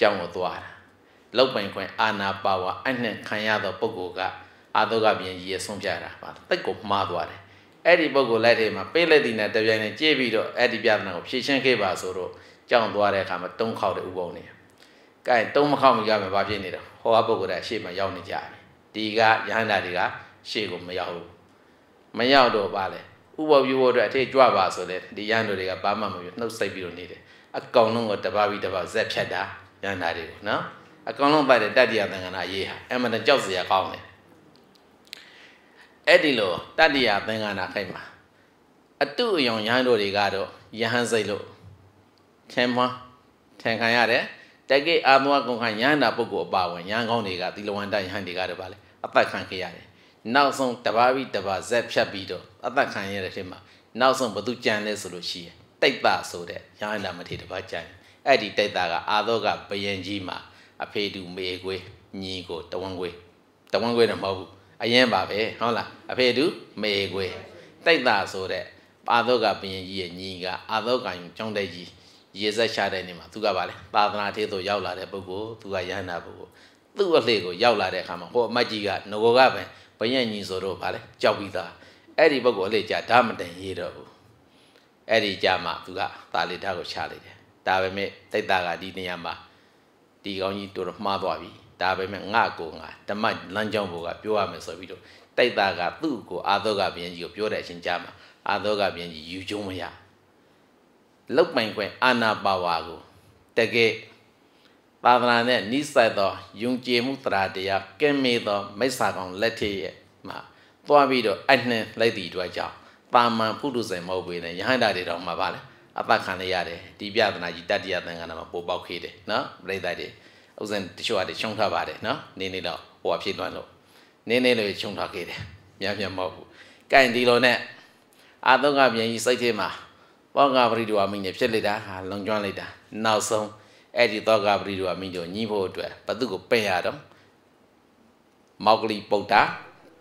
ကြောင်းကိုသွားတာ လောက်ပိုင်ခွင့်အာနာပါဝါအနှံ့ခံရသောပုဂ္ဂိုလ်ကအာသောကပြင်ကြီးရဲ့ဆုံးဖြတ်တာပါတိတ်ကိုမှားသွားတယ်အဲ့ဒီပုဂ္ဂိုလ်လက်ထဲမှာပေးလက်တည်နဲ့တပြိုင်နဲ့ကြည့်ပြီးတော့အဲ့ဒီပြဿနာကိုဖြေရှင်းခဲ့ပါဆိုတော့ကြောင်းသွားတဲ့အခါမှာတုံးခေါက်တဲ့ဥပုံနေကဲတုံးမခေါက်မကြမယ်ဘာဖြစ်နေတော့ဟောပုဂ္ဂိုလ်ကအရှိမရောက်နေကြတယ်ဒီကယဟန္တာတွေကရှေ့ကိုမရောက်ဘူးမရောက်တော့ပါလေဥပပြုဖို့အတွက်အထည်ကြွပါဆိုလေဒီယဟန်တို့တွေကဘာမှမပြောနှုတ်ဆက်ပြီးတော့နေတယ်အကောင်လုံးကိုတပါးပြီးတပါးဇက်ဖြတ်တာယဟန္တာတွေကိုနော် အကောင်လုံးပိုက်တဲ့တတ္တိယသံဃာရေးဟာအမှန်တကြောက်စရာကောင်းတယ်အဲ့ဒီလိုတတ္တိယသံဃာခိုက်မှာအတုအယောင်ယဟန်တို့တွေကတော့ယဟန်စိတ်လို့ထင်မှာထင်ခံရတယ်တကယ်အာမဝကုံခံယဟန်တာပုဂ္ဂိုလ်အပါဝင်ယဟန်ကောင်းတွေကသီလဝန္တယဟန်တွေကတော့ဗာလေအပတ်ခံခဲ့ရတယ်နောက်ဆုံးတပါးပြီးတပါးဇက်ဖြတ်ပြီးတော့အသက်ခံရတဲ့ထဲမှာနောက်ဆုံးဘသူကြံလဲဆိုလို့ရှိရင်တိတ်တာဆိုတဲ့ရဟန္တာမထေရတပါးကြံအဲ့ဒီတိတ်တာကအာသောကဘယင်ကြီးမှာ အဖေတူမေခွေးညီကိုတဝန်းခွေးတဝန်းခွေးတော့မဟုတ်ဘူးအရင်ပါပဲဟုတ်လားအဖေတူမေခွေးတိတ်တာဆိုတဲ့အာသောကဘယင်ကြီးရဲ့ညီကအာသောကယုံကျောင်းတဲ့ကြီးရေဆက်ရှာတဲ့နေမှာသူကပါလေသာသနာထေသို့ရောက်လာတဲ့ပုဂ္ဂိုလ်သူကယဟန္တာပုဂ္ဂိုလ်သူ့အလှေကိုရောက်လာတဲ့အခါမှာဟိုအမတ်ကြီးကငကိုကပဲဘယင်ညီဆိုတော့ဗာလေကြောက်ပြီးသားအဲ့ဒီပုဂ္ဂိုလ်အလှေကြဓာမတန်ရေးတော့ဘူးအဲ့ဒီကြမှာသူကသာလိဓာတ်ကိုချလိုက်တယ်ဒါပေမဲ့တိတ်တာကဒီနေရာမှာ ဒီကောင်းကြီးတော်တော်မှားသွားပြီဒါပေမဲ့ငါကိုငါဓမ္မလမ်းကြောင်းဘောကပြောရမယ်ဆိုပြီးတော့တိတ်တာကသူ့ကိုအာသောကဘုရင်ကြီးကိုပြောတဲ့အချိန်ကြာမှာအာသောကဘုရင်ကြီးယူကျုံမရလုတ်ပိုင်ခွင့်အာနာပါဝါကိုတကယ်သာသနာနဲ့နိစ္စသောယုံကြည်မှုတရားတရားကဲမေသောမိစ္ဆာကောင်လက်ထရဲ့မှာသွားပြီးတော့အနှံလိုက်သည့်အတွက်ကြောင့်ပါမန်ဖုဒုဇေမဟုတ်ပေနဲ့ယဟန္တာတွေတော့မှာပါလဲ အပတ်ခံရရတယ်ဒီပြဒနာကြီးတတ္တိယသံဃာနာမှာပို့ပေါက်ခေးတယ်နော်ပြိဿတွေဥစဉ်တချို့ကတချုံထားပါတယ်နော်နေနေတော့ဟိုအဖြစ်လွှမ်းလို့နေနေလို့ချုံထားခဲ့တယ်များများမဟုတ်ဘူးကဲဒီလိုနဲ့အာသုကပြန်ကြီးစိတ်ထဲမှာဘောကပရိဒဝမိနဲ့ဖြစ်လိုက်တာဟာလုံကျွမ်းလိုက်တာနောက်ဆုံးအဲ့ဒီသောကပရိဒဝမိတို့ညီးဖို့အတွက်ဘသူကိုပင့်ရတော့မောက်ကလီပုတ္တာ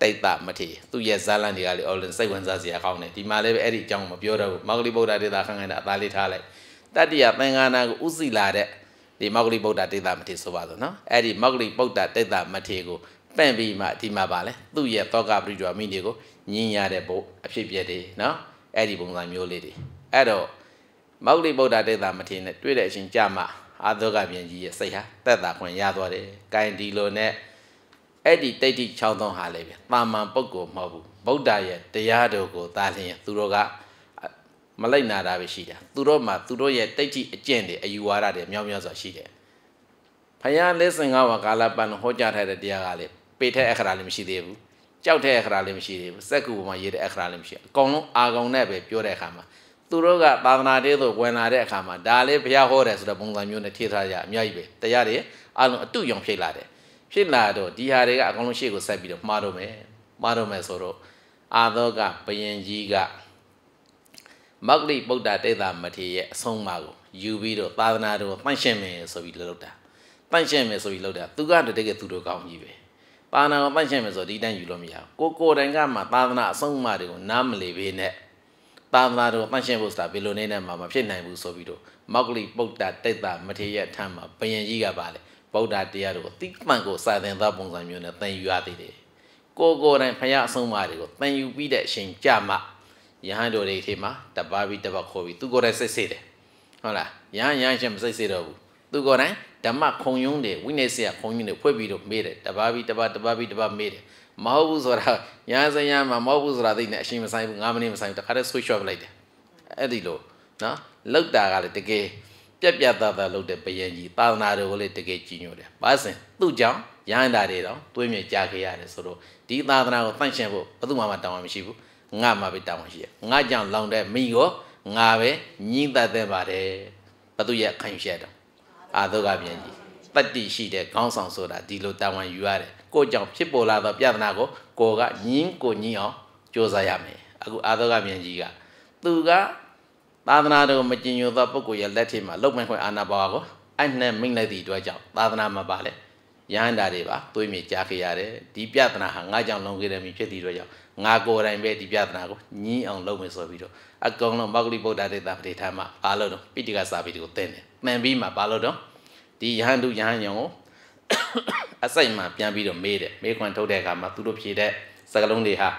တိတ်တမထေသူ့ရဲ့ဇာလန်တွေကလေအော်လင်စိတ်ဝင်စားစရာကောင်းတယ်ဒီမှာလည်းပဲအဲ့ဒီအကြောင်းမပြောတော့ဘူးမောက်ကလီဗုဒ္ဓဒေတာခန့်ခိုင်းတာအသားလေးထားလိုက်တတ္တိယသင်္ကနာကိုဥစီလာတဲ့ဒီမောက်ကလီဗုဒ္ဓဒေတာမထေဆိုပါတော့နော်အဲ့ဒီမောက်ကလီဗုဒ္ဓဒေတာမထေကိုပန့်ပြီးမှဒီမှာပါလဲသူ့ရဲ့သောကပရိဒဝမိတွေကိုညင်ရတဲ့ဘုအဖြစ်ပြက်တွေနော်အဲ့ဒီပုံစံမျိုးလေးတွေအဲ့တော့မောက်ကလီဗုဒ္ဓဒေတာမထေနဲ့တွေ့တဲ့အချိန်ကြာမှအာသောကပြန်ကြီးရဲ့စိတ်ဟာတက်တာခွင့်ရသွားတယ်။ကိုင်ဒီလိုနဲ့ အဲ့ဒီတိတ်တိ6သုံးဟာလေဗျ။တာမန်ပုဂ္ဂိုလ်မဟုတ်ဘူး။ဗုဒ္ဓရဲ့တရားတော်ကိုသာလျှင်သူတို့ကမလိုက်နာတာပဲရှိတာ။သူတို့မှာသူတို့ရဲ့တိတ်တိအကျင့်တွေအယူဝါဒတွေမြောက်မြောက်စွာရှိတယ်။ဖယားလေးစင်ကဝါကာလပန်ဟောကြားထားတဲ့တရားကလေပေထက်အခရာလည်းမရှိသေးဘူး။ကြောက်တဲ့အခရာလည်းမရှိသေးဘူး။စက္ကူပေါ်မှာရေးတဲ့အခရာလည်းမရှိဘူး။အကုန်လုံးအာကောင်နဲ့ပဲပြောတဲ့အခါမှာသူတို့ကသာသနာတေးသို့ဝင်လာတဲ့အခါမှာဒါလေးဘုရားဟောတယ်ဆိုတဲ့ပုံစံမျိုးနဲ့ထေထားကြအများကြီးပဲတရားတွေအလုံးအတုယုံဖြစ်လာတယ် ဖြစ်လာတော့ဒီဟာတွေကအကုန်လုံးရှေ့ကိုဆက်ပြီးတော့မှားတော့မယ်မှားတော့မယ်ဆိုတော့အာသောကဘယင်ကြီးကမောက္လိဗုဒ္ဓတေသာမထေရရဲ့အဆုံးအမကိုယူပြီးတော့သာသနာတော်တန့်ရှင်းမယ်ဆိုပြီးလှုပ်တာတန့်ရှင်းမယ်ဆိုပြီးလှုပ်တာသူကတကယ်သူတို့ကောင်းကြီးပဲသာသနာကိုတန့်ရှင်းမယ်ဆိုဒီတိုင်းယူလို့မရဘူးကိုကိုတိုင်ကမှသာသနာအဆုံးအမတွေကိုနားမလည်ပေးနဲ့သာသနာတော်တန့်ရှင်းဖို့ဆိုတာဘယ်လိုနေနဲ့မှမဖြစ်နိုင်ဘူးဆိုပြီးတော့မောက်ကလိပုဒ္ဒတိတ်တာမထေရထမ်းမှာဘယင်ကြီးကပါလေ ဗုဒ္ဓတရားတို့တိမှန်ကိုစာသင်သောပုံစံမျိုးနဲ့သင်ယူရသေးတယ်ကိုကိုတိုင်ဖရာအဆုံးအမတွေကိုသင်ယူပြီးတဲ့အချိန်ကြမှာယဟန်တို့တွေထဲမှာတပါးပြီးတပတ်ခေါ်ပြီးသူကိုယ်တိုင်စိတ်စေးတယ်ဟုတ်လားယဟန်ယဟန်ချင်းမစိတ်စေးတော့ဘူးသူကိုယ်တိုင်ဓမ္မခုံယုံတွေဝိနည်းစရာခုံယုံတွေဖွဲ့ပြီးတော့မေးတယ်တပါးပြီးတပါးတပါးပြီးတပါးမေးတယ်မဟုတ်ဘူးဆိုတာယဟန်စရမ်းမှာမဟုတ်ဘူးဆိုတာသိနေအရှင်မဆိုင်ဘူး9မိနစ်မဆိုင်ဘူးတခါတည်း switch off လိုက်တယ်အဲ့ဒီလိုနော်လောက်တာကလည်းတကယ် ပြက်ပြက်သားသားလုပ်တဲ့ပယံကြီးသာသနာတော်ကိုလည်းတကယ်ကြီးညိုတယ်။ဘာစင်သူ့ကြောင့်ရဟန္တာတွေတော့တွေးမြကြားခဲ့ရတယ်ဆိုတော့ဒီသာသနာကိုတန့်ရှင်းဖို့ဘယ်သူမှမတောင်းမှမရှိဘူး။ငါမှပဲတောင်းမှရှိတယ်။ငါကြောင့်လောင်တဲ့မိကိုငါပဲညှိသက်တဲ့ပါတယ်။ဘသူရဲ့ခံရှက်တော့အာသုကပြန်ကြီးတတ္တိရှိတဲ့ခေါင်းဆောင်ဆိုတာဒီလိုတာဝန်ယူရတယ်။ကိုကြောင့်ဖြစ်ပေါ်လာသောပြဿနာကိုကိုကညင်းကိုညင်းအောင်ကြိုးစားရမယ်။အခုအာသုကပြန်ကြီးကသူက သာသနာတော်မကျင်ညိုသောပုဂ္ဂိုလ်ရဲ့လက်ထက်မှာလုံမခွင့်အာနာပါဝါကိုအနှံ့မိတ်လိုက်သည့်အတွက်ကြောင့်သာသနာမှာပါလေရဟန္တာတွေပါသွေးမြေကြားခဲ့ရတယ်ဒီပြဿနာဟာငါကြောင့်လုံခဲ့တယ်မြဖြစ်သည့်အတွက်ကြောင့်ငါကိုယ်တိုင်ပဲဒီပြဿနာကိုညင်းအောင်လုပ်မယ်ဆိုပြီးတော့အကောင်လုံးမောဂလိဗုဒ္ဓဒေသပဋိဌာန်းမှာဘာလို့တော့ပိဋကစာပေတွေကိုသင်တယ်သင်ပြီးမှဘာလို့တော့ဒီယဟန်တုယဟန်ညောင်ကိုအစိုက်မှပြန်ပြီးတော့မေးတယ်မေးခွန်းထုတ်တဲ့အခါမှာသူတို့ဖြေတဲ့စကလုံးတွေဟာ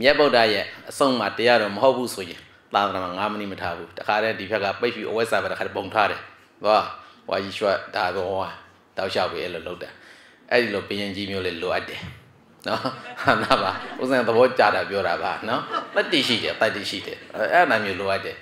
မြတ်ဗုဒ္ဓရဲ့အဆုံးမှာတရားတော်မဟုတ်ဘူးဆိုရင် သာသနာမှာ9မိနစ်မထားဘူးတခါတည်းဒီဘက်ကပိတ်ပြီးအဝက်စာပဲတခါတည်းပုံထားတယ်သွားဝါကြီးရွှတ်ဒါတော့ဟောတောက်လျှောက်ပဲလို့လုပ်တာအဲ့ဒီလိုဘယင်ကြီးမျိုးလေးလိုအပ်တယ်နော်ဟာနာပါဥစဉ်သဘောကြတာပြောတာပါနော်တတိရှိတယ်တတိရှိတယ်အဲ့ဒါမျိုးလိုအပ်တယ်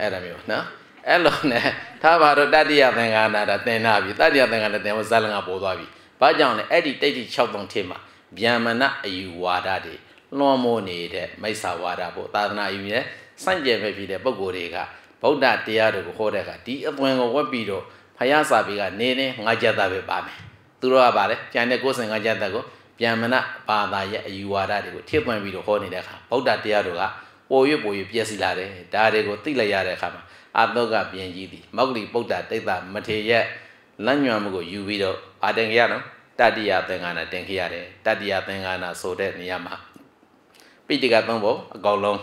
အဲ့ဒါမျိုးနော်အဲ့လိုနဲ့ထားပါတော့တတိယသင်္ကနာတာသင်နာပြီတတိယသင်္ကနာသင်ဖို့ဇာလငါပေါ်သွားပြီဘာကြောင့်လဲအဲ့ဒီတိတ်တိ6သုံးထင်းမှာဗျာမဏအယူဝါဒတွေလွန်မိုးနေတဲ့မိစ္ဆာဝါဒပေါ့သာသနာယူရဲ့ စန့်ကျင်ပဲဖြစ်တဲ့ပုံကိုယ်တွေကဗုဒ္ဓတရားတွေကိုဟောတဲ့အခါဒီအသွင်ကိုဝက်ပြီးတော့ဖယားစာပေကနေနေငါကြက်သားပဲပါမယ်သူတို့ကပါလေကျန်တဲ့ကိုယ်စင်ငါကြက်သားကိုပြန်မနာဘာသာရဲ့အယူဝါဒတွေကိုထည့်သွင်းပြီးတော့ဟောနေတဲ့အခါဗုဒ္ဓတရားတွေကပိုရွပိုရွပြည့်စည်လာတယ်ဒါတွေကိုသိလိုက်ရတဲ့အခါမှာအာသောကပြင်ကြီးသည်မောဂလိဗုဒ္ဓတိတ်တာမထေရက်လမ်းညွှန်မှုကိုယူပြီးတော့အာတင်ကြရနော်တတိယသင်္ကနာတင်ခဲ့ရတယ်တတိယသင်္ကနာဆိုတဲ့နေရာမှာပိဋကသုံးဖို့အကောင်လုံး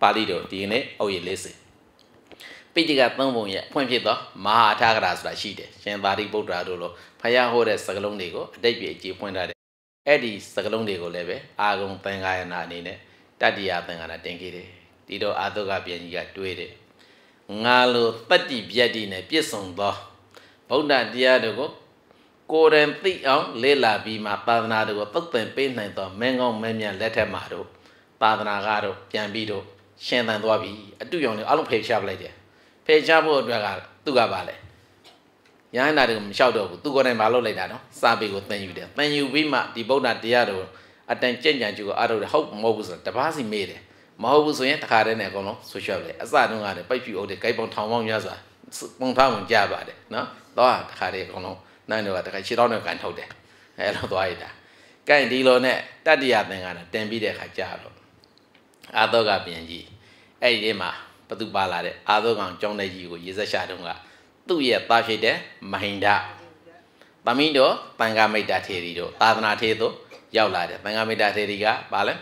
ပါဠိတော်ဒီနေ့အုပ်ရည်လေးစင်ပိဋကသုံးပုံရဲ့ဖွင့်ဖြစ်သောမဟာအထာဂရာဆိုတာရှိတယ်ရှင်သာရိပုတ္တရာတို့လိုဖယားဟောတဲ့စကလုံးတွေကိုအတိတ်ပြေအကြည့်ဖွင့်ထားတယ်အဲ့ဒီစကလုံးတွေကိုလည်းပဲအာဂုံသင်္ကာယနာအနေနဲ့တတ္တိယသင်္ကာယနာတင်ခဲ့တယ်ဒီတော့အာသုကပြန်ကြီးကတွေးတယ်ငါလိုတတ္တိပြတ်တိနဲ့ပြည့်စုံသောဗုဒ္ဓတရားတို့ကိုကိုယ်တိုင်သိအောင်လေ့လာပြီးမှသာသနာတွေကိုသုတ်သင်ပေးနိုင်သောမင်းကောင်းမင်းမြတ်လက်ထက်မှာတို့ သာသနာကတော့ပြန်ပြီးတော့ရှင်းသန်သွားပြီအတူရောင်တွေအလုံးဖေရှားပလိုက်တယ်ဖေရှားဖို့အတွက်ကသူကပါလေရဟန္တာတွေကမလျှောက်တော့ဘူးသူကိုယ်တိုင်မလုပ်လိုက်တာနော်စာပေကိုသင်ယူတယ်သင်ယူပြီးမှဒီဗုဒ္ဓတရားတော်အတန်ကြင်ကြံကျူကိုအားထုတ်တယ်ဟုတ်မဟုတ်ဘူးဆိုတော့တပားစီမေးတယ်မဟုတ်ဘူးဆိုရင်တခါတည်းနဲ့အကုန်လုံးဆွရှော့တယ်အစတုန်းကလည်းပိုက်ဖြူအုပ်တယ်ဂိုက်ပေါင်ထောင်ပေါင်းများစွာပုံထားဝင်ကြပါတယ်နော်တော့တခါတည်းအကုန်လုံးနိုင်တော့တခါခြေတော်နဲ့ကန်ထုတ်တယ်အဲလိုသွားရတာကဲဒီလိုနဲ့တတ္တိယသင်္ကန်းတင်ပြီးတဲ့အခါကြာတော့ အာသောကပြန်ကြီးအဲ့ဒီမှာဘသူပါလာတဲ့အာသောကောင်ကျောင်းတဲ့ကြီးကိုရေဆက်ရှာတုန်းကသူ့ရဲ့သားဖြစ်တဲ့မဟိန္ဒသမီးတို့တန်ခါမိတ်တာထေရီတို့သာသနာထေတို့ရောက်လာတယ်တန်ခါမိတ်တာထေရီကပါလဲ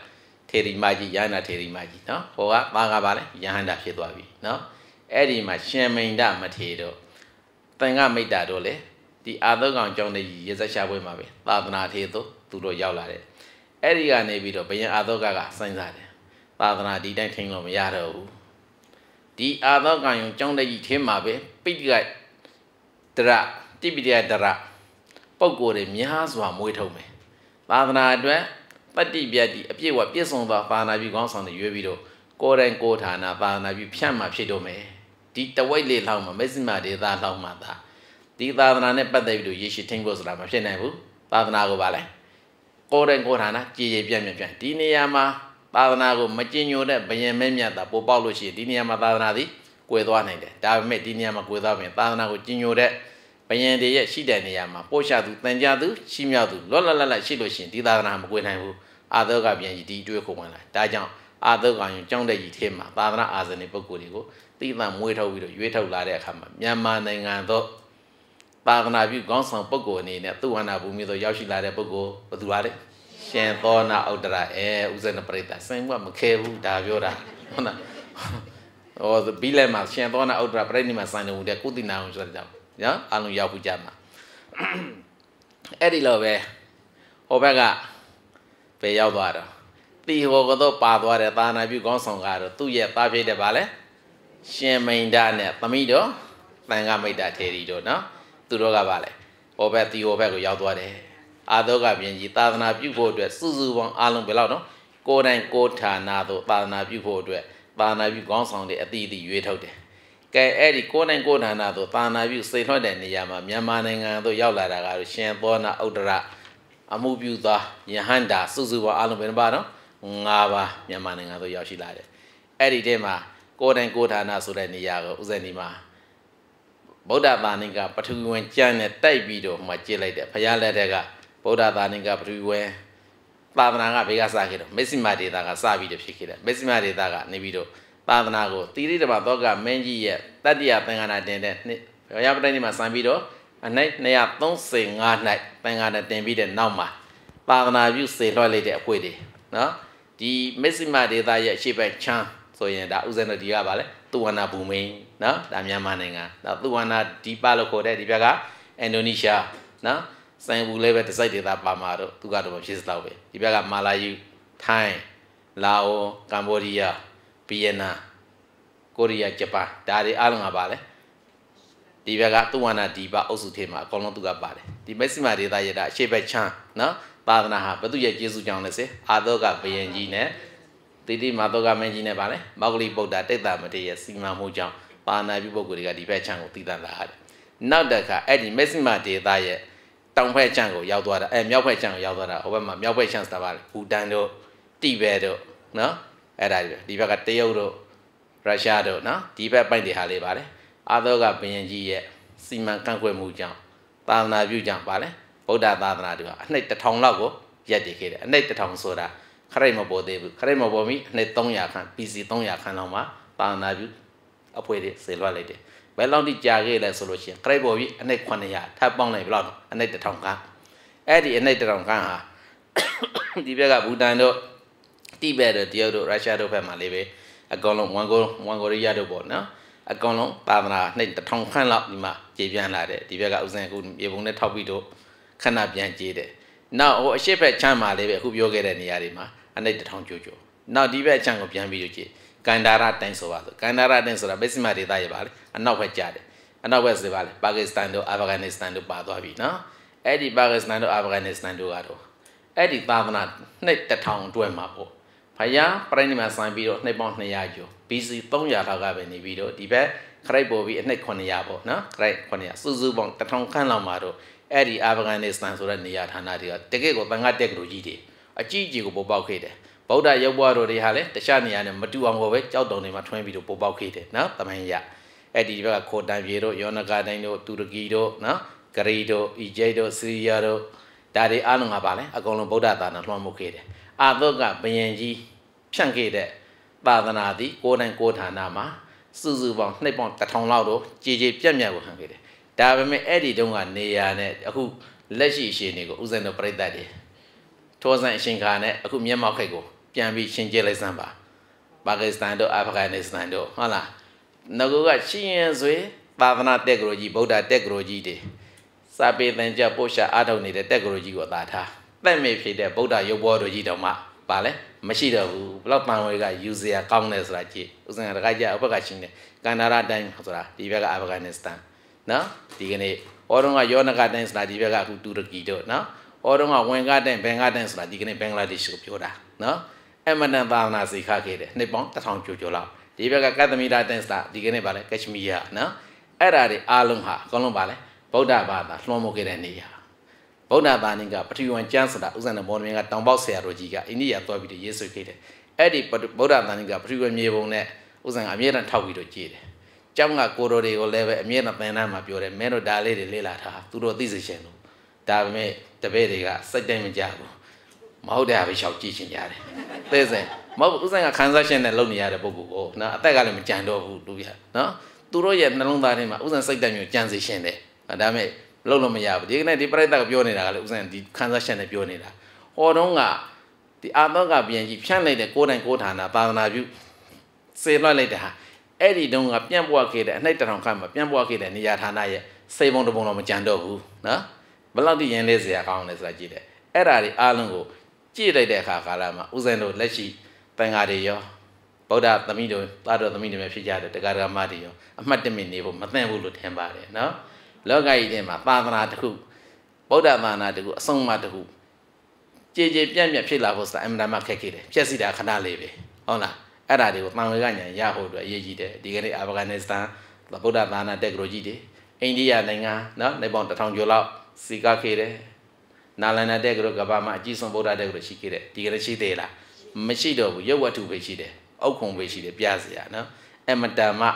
ထေရီမကြီးရဟန္တာထေရီမကြီးနော်ဟောကဘာကပါလဲရဟန္တာဖြစ်သွားပြီနော်အဲ့ဒီမှာရှင်မိန်ဒမထေတို့တန်ခါမိတ်တာတို့လေဒီအာသောကောင်ကျောင်းတဲ့ကြီးရေဆက်ရှာပွဲမှာပဲသာသနာထေတို့သူတို့ရောက်လာတယ်အဲ့ဒီကနေပြီးတော့ဘယင်အာသောကကစိုင်းစားတယ် သာသနာဒီတိုင်းထိန်လို့မရတော့ဘူးဒီအာသောကံယုံကျောင်းတက်ကြီးထင်းမှာပဲပိဋကတရတိပိတရတရပုံကိုယ်တွေများစွာမွေးထုတ်မယ်သာသနာအတွက်ပတ္တိပြတ်ဒီအပြည့်ဝပြည့်စုံသောသာသနာပြုကောင်းဆောင်တွေရွေးပြီးတော့ကိုယ်တိုင်ကိုယ်ဌာနသာသနာပြုဖြန့်မှာဖြစ်တော့မယ်ဒီတဝိတ်လေးလောက်မှာမစ္စည်းမဒေသလောက်မှာသာဒီသာသနာနဲ့ပတ်သက်ပြီးတော့ရေရှိထင်းဖို့ဆိုတာမဖြစ်နိုင်ဘူးသာသနာကိုပါလဲကိုယ်တိုင်ကိုယ်ဌာနကြည်ကြည်ပြန့်ပြန့်ပြန့်ဒီနေရာမှာ သာသနာကိုမကျင်ညိုတဲ့ဘယင်မဲမြတ်တာပို့ပေါက်လို့ရှိရင်ဒီနေရာမှာသာသနာသည်ကွယ်သွားနိုင်တယ်ဒါပေမဲ့ဒီနေရာမှာကွယ်သွားပြင်သာသနာကိုကျင်ညိုတဲ့ဘယင်တွေရဲ့ရှိတဲ့နေရာမှာပို့ချသူတန်ကြသူရှိမြောက်သူလောလလလရှိလို့ရှိရင်ဒီသာသနာမကွယ်နိုင်ဘူးအာသောကပြန်ကြီးဒီအတွေ့ခုံဝင်လာဒါကြောင့်အာသောကယုံကြောင်းတဲ့ကြီးထဲမှာသာသနာအာဇနိပုဂ္ဂိုလ်တွေကိုတိသံမွေးထုတ်ပြီးတော့ရွေးထုတ်လာတဲ့အခါမှာမြန်မာနိုင်ငံသောသာသနာပြုခေါင်းဆောင်ပုဂ္ဂိုလ်အနေနဲ့သူဝန္ဒဘူမိသို့ရောက်ရှိလာတဲ့ပုဂ္ဂိုလ်ဘယ်သူပါလဲ ရှင်သောနာဥဒ္ဒရာအဲဥဇဏပရိသတ်စိန်ကမခဲဘူးဒါပြောတာဟုတ်လားဟောဘီလဲမှာရှင်သောနာဥဒ္ဒရာပြိဋိမှာဆိုင်တော်မူတဲ့ကုသနာအောင်ဆိုတဲ့ကြောင့်နော်အလုံးရောက်ဘူးကြမှာအဲ့ဒီလိုပဲဟိုဘက်ကပဲရောက်သွားတော့တီဟောကတော့ပါသွားတယ်သာနာပြုကောင်းဆောင်ကတော့သူ့ရဲ့သားဖြစ်တဲ့ဗာလဲရှင်မိန်ဒနဲ့သမိတော်တန်ခမိတ်တာထေရီတို့နော်သူတို့ကဗာလဲဟောဘက်တီဟောဘက်ကိုရောက်သွားတယ် အာသောကပြင်ကြီးသာသနာပြုဖို့အတွက်စုစုပေါင်းအားလုံးဘယ်လောက်နော်ကိုယ်တိုင်ကိုယ်ဌာနသို့သာသနာပြုဖို့အတွက်သာသနာပြုကောင်းဆောင်တွေအတိအသီရွေးထုတ်တယ်ကဲအဲ့ဒီကိုယ်တိုင်ကိုယ်ဌာနသို့သာသနာပြုစိတ်လွှတ်တဲ့နေရာမှာမြန်မာနိုင်ငံသို့ရောက်လာတာကတော့ရှင်သောနာဥဒ္ဒရအမှုပြုသောယဟန္တာစုစုပေါင်းအားလုံးဘယ်နှပါနော်၅ပါးမြန်မာနိုင်ငံသို့ရောက်ရှိလာတယ်အဲ့ဒီထဲမှာကိုယ်တိုင်ကိုယ်ဌာနဆိုတဲ့နေရာကိုဥစဉ်ဒီမှာဗုဒ္ဓဘာသာကပထဝီဝင်ကျမ်းနဲ့တိုက်ပြီးတော့မှကြည့်လိုက်တယ်ဘုရားလက်ထက်က ဗုဒ္ဓဘာသာကပထဝီဝင်သာသနာကဘေကစခဲ့တော့မက်ဆီမာဒေတာကစပြီးတော့ဖြစ်ခဲ့တယ်မက်ဆီမာဒေတာကနေပြီးတော့သာသနာကိုတိရိဓမ္မသောကမင်းကြီးရဲ့တတ္တိယသင်္ကနာတင်တဲ့နှစ်ဘုရားပဋိနေမှာစံပြီးတော့အနိုင်235၌သင်္ကနာတင်ပြီးတဲ့နောက်မှာသာသနာပြုစေလွှတ်လိုက်တဲ့အဖွေတွေနော်ဒီမက်ဆီမာဒေတာရဲ့အရှိတ်ချမ်းဆိုရင်ဒါဥဇဏဒီကပါလေသူဝနာဘူမိန်နော်ဒါမြန်မာနိုင်ငံနော်သူဝနာဒီပါလို့ခေါ်တဲ့ဒီဘက်ကအင်ဒိုနီးရှားနော် စင်ဘူးလည်းပဲဒီစိုက်ဒေတာပါမှာတော့သူကတော့မဖြစ်စတော့ပဲဒီဘက်ကမာလာယူထိုင်းလာအိုကမ္ဘောဒီးယားဗီယက်နမ်ကိုရီးယားဂျပန်ဒါတွေအားလုံးကပါလေဒီဘက်ကသူဝနာဒီပါအုပ်စုထဲမှာအကုန်လုံးသူကပါတယ်ဒီမက်ဆီမာဒေတာရဲ့ဒါအရှိတ်ဘက်ချမ်းနော်သာသနာဟာဘသူရဲ့ကျေးဇူးကြောင့်လဲစေအာသောကဘယင်ကြီးနဲ့တိတိမာသောကမင်းကြီးနဲ့ဗာလဲမောဂလိဗုဒ္ဓတိတ်တာမတေရဲ့စီမံမှုကြောင့်ပါဏာပြုပုဂ္ဂိုလ်တွေကဒီဘက်ချမ်းကိုသိတတ်လာတယ်နောက်တစ်ခါအဲ့ဒီမက်ဆီမာဒေတာရဲ့ တောင်ဘက်ချမ်းကိုရောက်သွားတာအဲမြောက်ဘက်ချမ်းကိုရောက်သွားတာဟိုဘက်မှာမြောက်ဘက်ချမ်းဆိုတာဗာလဲဘူတန်တို့တိဘဲတို့နော်အဲ့ဒါဒီဘက်ကတရုတ်တို့ရုရှားတို့နော်ဒီဘက်ပိုက်တွေဟာလေးဗာလဲအာသောကဘယင်ကြီးရဲ့စီမံကန့်ကွက်မှုကြောင့်သာသနာပြုကြောင့်ဗာလဲဗုဒ္ဓသာသနာတွေကအနှစ်တစ်ထောင်လောက်ကိုရက်တည်ခဲ့တယ်အနှစ်တစ်ထောင်ဆိုတာခရိတ်မပေါ်သေးဘူးခရိတ်မပေါ်မီအနှစ်300ခန့် PC 300ခန့်လောက်မှာသာသနာပြုအဖွဲတွေဆေလွှတ်လိုက်တယ်ဘ ယ်လောက်ထိကြာခဲ့လဲဆိုလို့ရှိရင်ခရိတ်ပေါ်ပြီးအနှစ်900ထပ်ပေါင်းလိုက်ဘယ်လောက်အနှစ်1000ခန့်အဲ့ဒီအနှစ်1000ခန့်ဟာဒီဘက်ကဘူတန်တို့တိဘက်တို့တရုတ်တို့ရုရှားတို့ဘက်မှာလေးပဲအကောင်လုံးဝန်ကိုဝန်ကိုရီးယားတို့ပေါ့နော်အကောင်လုံးသာသနာနှစ်1000ခန့်လောက်ဒီမှာကြေပြန့်လာတယ်ဒီဘက်ကဥစဉ်အခုပြေပုံနဲ့ထောက်ပြီးတော့ခဏပြန်ကြေးတယ်နောက်ဟိုအရှိတ်ဘက်ချမ်းမှာလေးပဲအခုပြောခဲ့တဲ့နေရာတွေမှာအနိတ်တထောင်ကြိုကြိုနောက်ဒီဘက်ချမ်းကိုပြန်ပြီးတော့ကြည့်ကန်ဒါရတိုင်းဆိုပါဆိုကန်ဒါရတိုင်းဆိုတာမက်ဆီမာဒေသရဲ့ပါလေ အနောက်ဘက်ကြားတယ်အနောက်ဘက်ဆိုပါလေပါကစ္စတန်တို့အာဖဂန်နစ္စတန်တို့ပါသွားပြီနော်အဲ့ဒီပါကစ္စတန်တို့အာဖဂန်နစ္စတန်တို့ကတော့အဲ့ဒီသာသနာနှစ်တထောင်အတွဲမှာပေါ့ဖယားပြိဋိမာဆိုင်ပြီးတော့နှစ်ပေါင်း200ကျော် BC 300လောက်ကပဲနေပြီးတော့ဒီဘက်ခရိုက်ပေါ်ပြီးအနှစ်900ပေါ့နော်ခရိုက်900စုစုပေါင်း1000ခန့်လောက်မှာတော့အဲ့ဒီအာဖဂန်နစ္စတန်ဆိုတဲ့နေရာဌာနတွေကတကယ့်ကိုတန်ခါတက်ကလူကြီးတွေအကြီးကြီးကိုပေါ်ပေါက်ခဲ့တယ်ဗုဒ္ဓရုပ်ဘွားတော်တွေဟာလည်းတခြားနေရာနဲ့မတူအောင်ကိုပဲကြောက်တုံတွေမှာထွင်းပြီးတော့ပေါ်ပေါက်ခဲ့တယ်နော်တမန်ရ အဲ့ဒီဘက်ကခိုတန်ပြေတို့ယောနဂတိုင်းတို့တူရကီတို့နော်ဂရီတို့အီဂျစ်တို့ဆီးရီးယားတို့ဒါတွေအားလုံးကပါလဲအကုန်လုံးဗုဒ္ဓသာသနာလွှမ်းမိုးခဲ့တယ်အာသုကဘယင်ကြီးဖြန့်ခဲ့တဲ့သာသနာသည်ကိုယ်တိုင်ကိုယ်ဌာနမှာစုစုပေါင်းနှစ်ပေါင်း1000လောက်တော့ကြည်ကြည်ပြတ်ပြတ်ကိုခံခဲ့တယ်ဒါပေမဲ့အဲ့ဒီတုန်းကနေရာနဲ့အခုလက်ရှိရှင်တွေကိုဥစဉ်တို့ပြိတ္တတွေထောဆိုင်အရှင်ခါနဲ့အခုမျက်မှောက်ခိတ်ကိုပြန်ပြီးရှင်းကြလိုက်စမ်းပါပါကစ္စတန်တို့အာဖဂန်နစ္စတန်တို့ဟုတ်လား ငကူကရှင်းရင်ဆွေသာသနာတက်ကရိုကြီးဗုဒ္ဓတက်ကရိုကြီးတွေစာပေသင်ကြပို့ရှာအားထုတ်နေတဲ့တက်ကရိုကြီးကိုသာထားတက်မေဖြစ်တဲ့ဗုဒ္ဓရုပ်ဘောတို့ကြီးတောင်မှပါလဲမရှိတော့ဘူးဘလောက်တန်ဝေကယူစရာကောင်းတယ်ဆိုတာကြည့်ဥစဉ်ကတခါကြအဘက်ကရှင်းတယ်ကန်နာရာတိုင်းဆိုတာဒီဘက်ကအာဖဂန်နစ္စတန်နော်ဒီကနေ့အော်တုံးကယောနကတိုင်းဆိုတာဒီဘက်ကအခုတူရကီတို့နော်အော်တုံးကဝင်ကတိုင်းဘင်္ဂတိုင်းဆိုတာဒီကနေ့ဘင်္ဂလားဒေ့ရှ်ကိုပြောတာနော်အမနန်သာနာစီခခဲ့တယ်နှစ်ပေါင်း1000ကျော်ကျော်လောက် ဒီဘက်ကကသမီရာတိုင်းဆိုတာဒီကနေ့ဗာလဲကက်ရှမီးယားနော်အဲ့ဓာတွေအားလုံးဟာအကုန်လုံးဗာလဲဗုဒ္ဓဘာသာလွှမ်းမိုးခဲ့တဲ့နေရာဗုဒ္ဓဘာသာကပထဝီဝန်ကျမ်းဆိုတာဥစ္စာနဲ့မော်နမင်းကတောင်ပေါက်ဆရာတော်ကြီးကအိန္ဒိယသွားပြီးတော့ရေးဆွေခဲ့တယ်အဲ့ဒီဗုဒ္ဓဘာသာကပထဝီဝန်မြေပုံနဲ့ဥစ္စာကအမြဲတမ်းထောက်ပြီးတော့ကြည်တယ်ကျောင်းကကိုတော်တွေကိုလည်းပဲအမြဲတမ်းသင်တန်းမှာပြောတယ်မင်းတို့ဒါလေးတွေလေ့လာထားသူတို့သိစေချင်လို့ဒါပေမဲ့တပည့်တွေကစိတ်တိုင်းမကြဘူးမဟုတ်တဲ့ဟာပဲရှောက်ကြည့်ချင်ကြတယ်သိစင် မဟုတ်ဥစ္စာကခန်းစားရှင်နဲ့လုပ်နေရတဲ့ပုဂ္ဂိုလ်ကိုနော်အသက်ကလည်းမကြံတော့ဘူးလူပြနော်သူတို့ရဲ့နှလုံးသားထဲမှာဥစ္စာစိတ်တိုင်းမျိုးကြံစေရှင်တယ်ဒါပေမဲ့လုံးလို့မရဘူးဒီကနေ့ဒီပြိတ္တကပြောနေတာကလည်းဥစဉ်ဒီခန်းစားချက်နဲ့ပြောနေတာဟောတော့ကဒီအာသောကပြန်ကြီးဖြန့်လိုက်တဲ့ကိုယ်တိုင်ကိုယ်ဌာနသာသနာပြုစေလွှတ်လိုက်တဲ့ဟာအဲ့ဒီတုန်းကပြန့်ပွားခဲ့တဲ့အနှိုက်တထောင်ခန့်မှာပြန့်ပွားခဲ့တဲ့နေရာဌာနရဲ့စေပုံတပုံတော့မကြံတော့ဘူးနော်ဘယ်လောက်ထိရင်လေးစရာကောင်းလဲဆိုတာကြည့်တယ်အဲ့ဒါတွေအားလုံးကိုကြည့်လိုက်တဲ့အခါကာလမှာဥစဉ်တို့လက်ရှိ တန်ဃာတွေရောဗုဒ္ဓသမီးတို့သာတော်သမီးတွေပဲဖြစ်ကြတယ်တရားဓမ္မတွေရောအမှတ်တမဲ့နေဖို့မသင့်ဘူးလို့ထင်ပါတယ်နော်လောကကြီးထဲမှာသာသနာတစ်ခုဗုဒ္ဓသာသနာတစ်ခုအဆုံးအမတစ်ခုကြည်ကြည်ပြန့်ပြန့်ဖြစ်လာဖို့ဆိုတာအမှန်တမ်းခက်ခဲတယ်ဖြည့်စီတာခဏလေးပဲဟုတ်လားအဲ့ဒါတွေကိုတန်ဝေကညာရဖို့အတွက်အရေးကြီးတယ်ဒီကနေ့အာဖဂန်နစ္စတန်ဗုဒ္ဓသာသနာတက်ကရိုကြီးတွေအိန္ဒိယနိုင်ငံနော်နေပေါင်း1000ကျော်လောက်စီကခဲ့တယ်နာလန္ဒတက်ကရိုကဘာမှာအကြီးဆုံးဗုဒ္ဓတက်ကရိုရှိခဲ့တယ်ဒီကနေ့ရှိသေးလား မရှိတော့ဘူးရုပ်ဝတ္ထုပဲရှိတယ်အုတ်ခုံပဲရှိတယ်ပြစရာနော်အမတန်မှ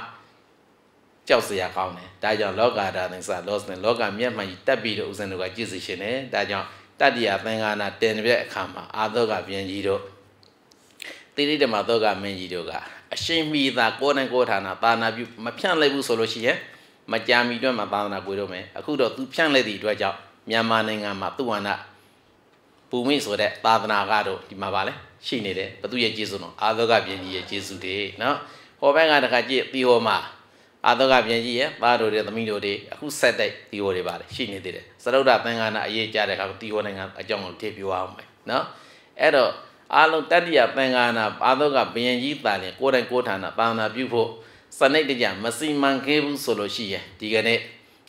ကြောက်စရာကောင်းတယ်ဒါကြောင့်လောကဓာတ်သင်္စာလောစင်လောကမျက်မှန်ကြီးတက်ပြီးတော့ဥစဉ်တို့ကကြည့်စီရှင်တယ်ဒါကြောင့်တတ္တိယသင်္ဃာနာတင်တဲ့အခါမှာအာသောကပြန်ကြီးတို့တိရိဓမ္မသောကမင်းကြီးတို့ကအရှင်မိသာကိုယ်နဲ့ကိုယ်ဌာနသာနာပြုမဖြန့်လိုက်ဘူးဆိုလို့ရှိရင်မကြာမီတော့မှသာသနာပွေတော့မယ်အခုတော့သူဖြန့်လိုက်သည့်အတွက်ကြောင့်မြန်မာနိုင်ငံမှာသူဝန္ဒ ပူမိဆိုတဲ့သာသနာကတော့ဒီမှာပါလဲရှိနေတယ်ဘသူရဲ့ကျေးဇူးတော့အာသောကပြင်ကြီးရဲ့ကျေးဇူးတွေနော်ဟောဘက်ကတခါကြည့်ပြီးဟောမှာအာသောကပြင်ကြီးရဲ့သားတို့တွေသမီးတို့တွေအခုဆက်တိုက်ဒီဟောတွေပါလေရှိနေသေးတယ်စရုဒ္ဓသင်္ကနာအရေးကြတဲ့အခါဒီဟောနိုင်ငံအကြောင်းကိုထည့်ပြောအောင်မယ်နော်အဲ့တော့အာလုံးတတ္တိယသင်္ကနာအာသောကဘယင်ကြီးတာလင်ကိုယ်တိုင်ကိုယ်ဌာနပါဏာပြုဖို့စနိတ်တကြမစီမံခဲ့ဘူးဆိုလို့ရှိရင်ဒီကနေ့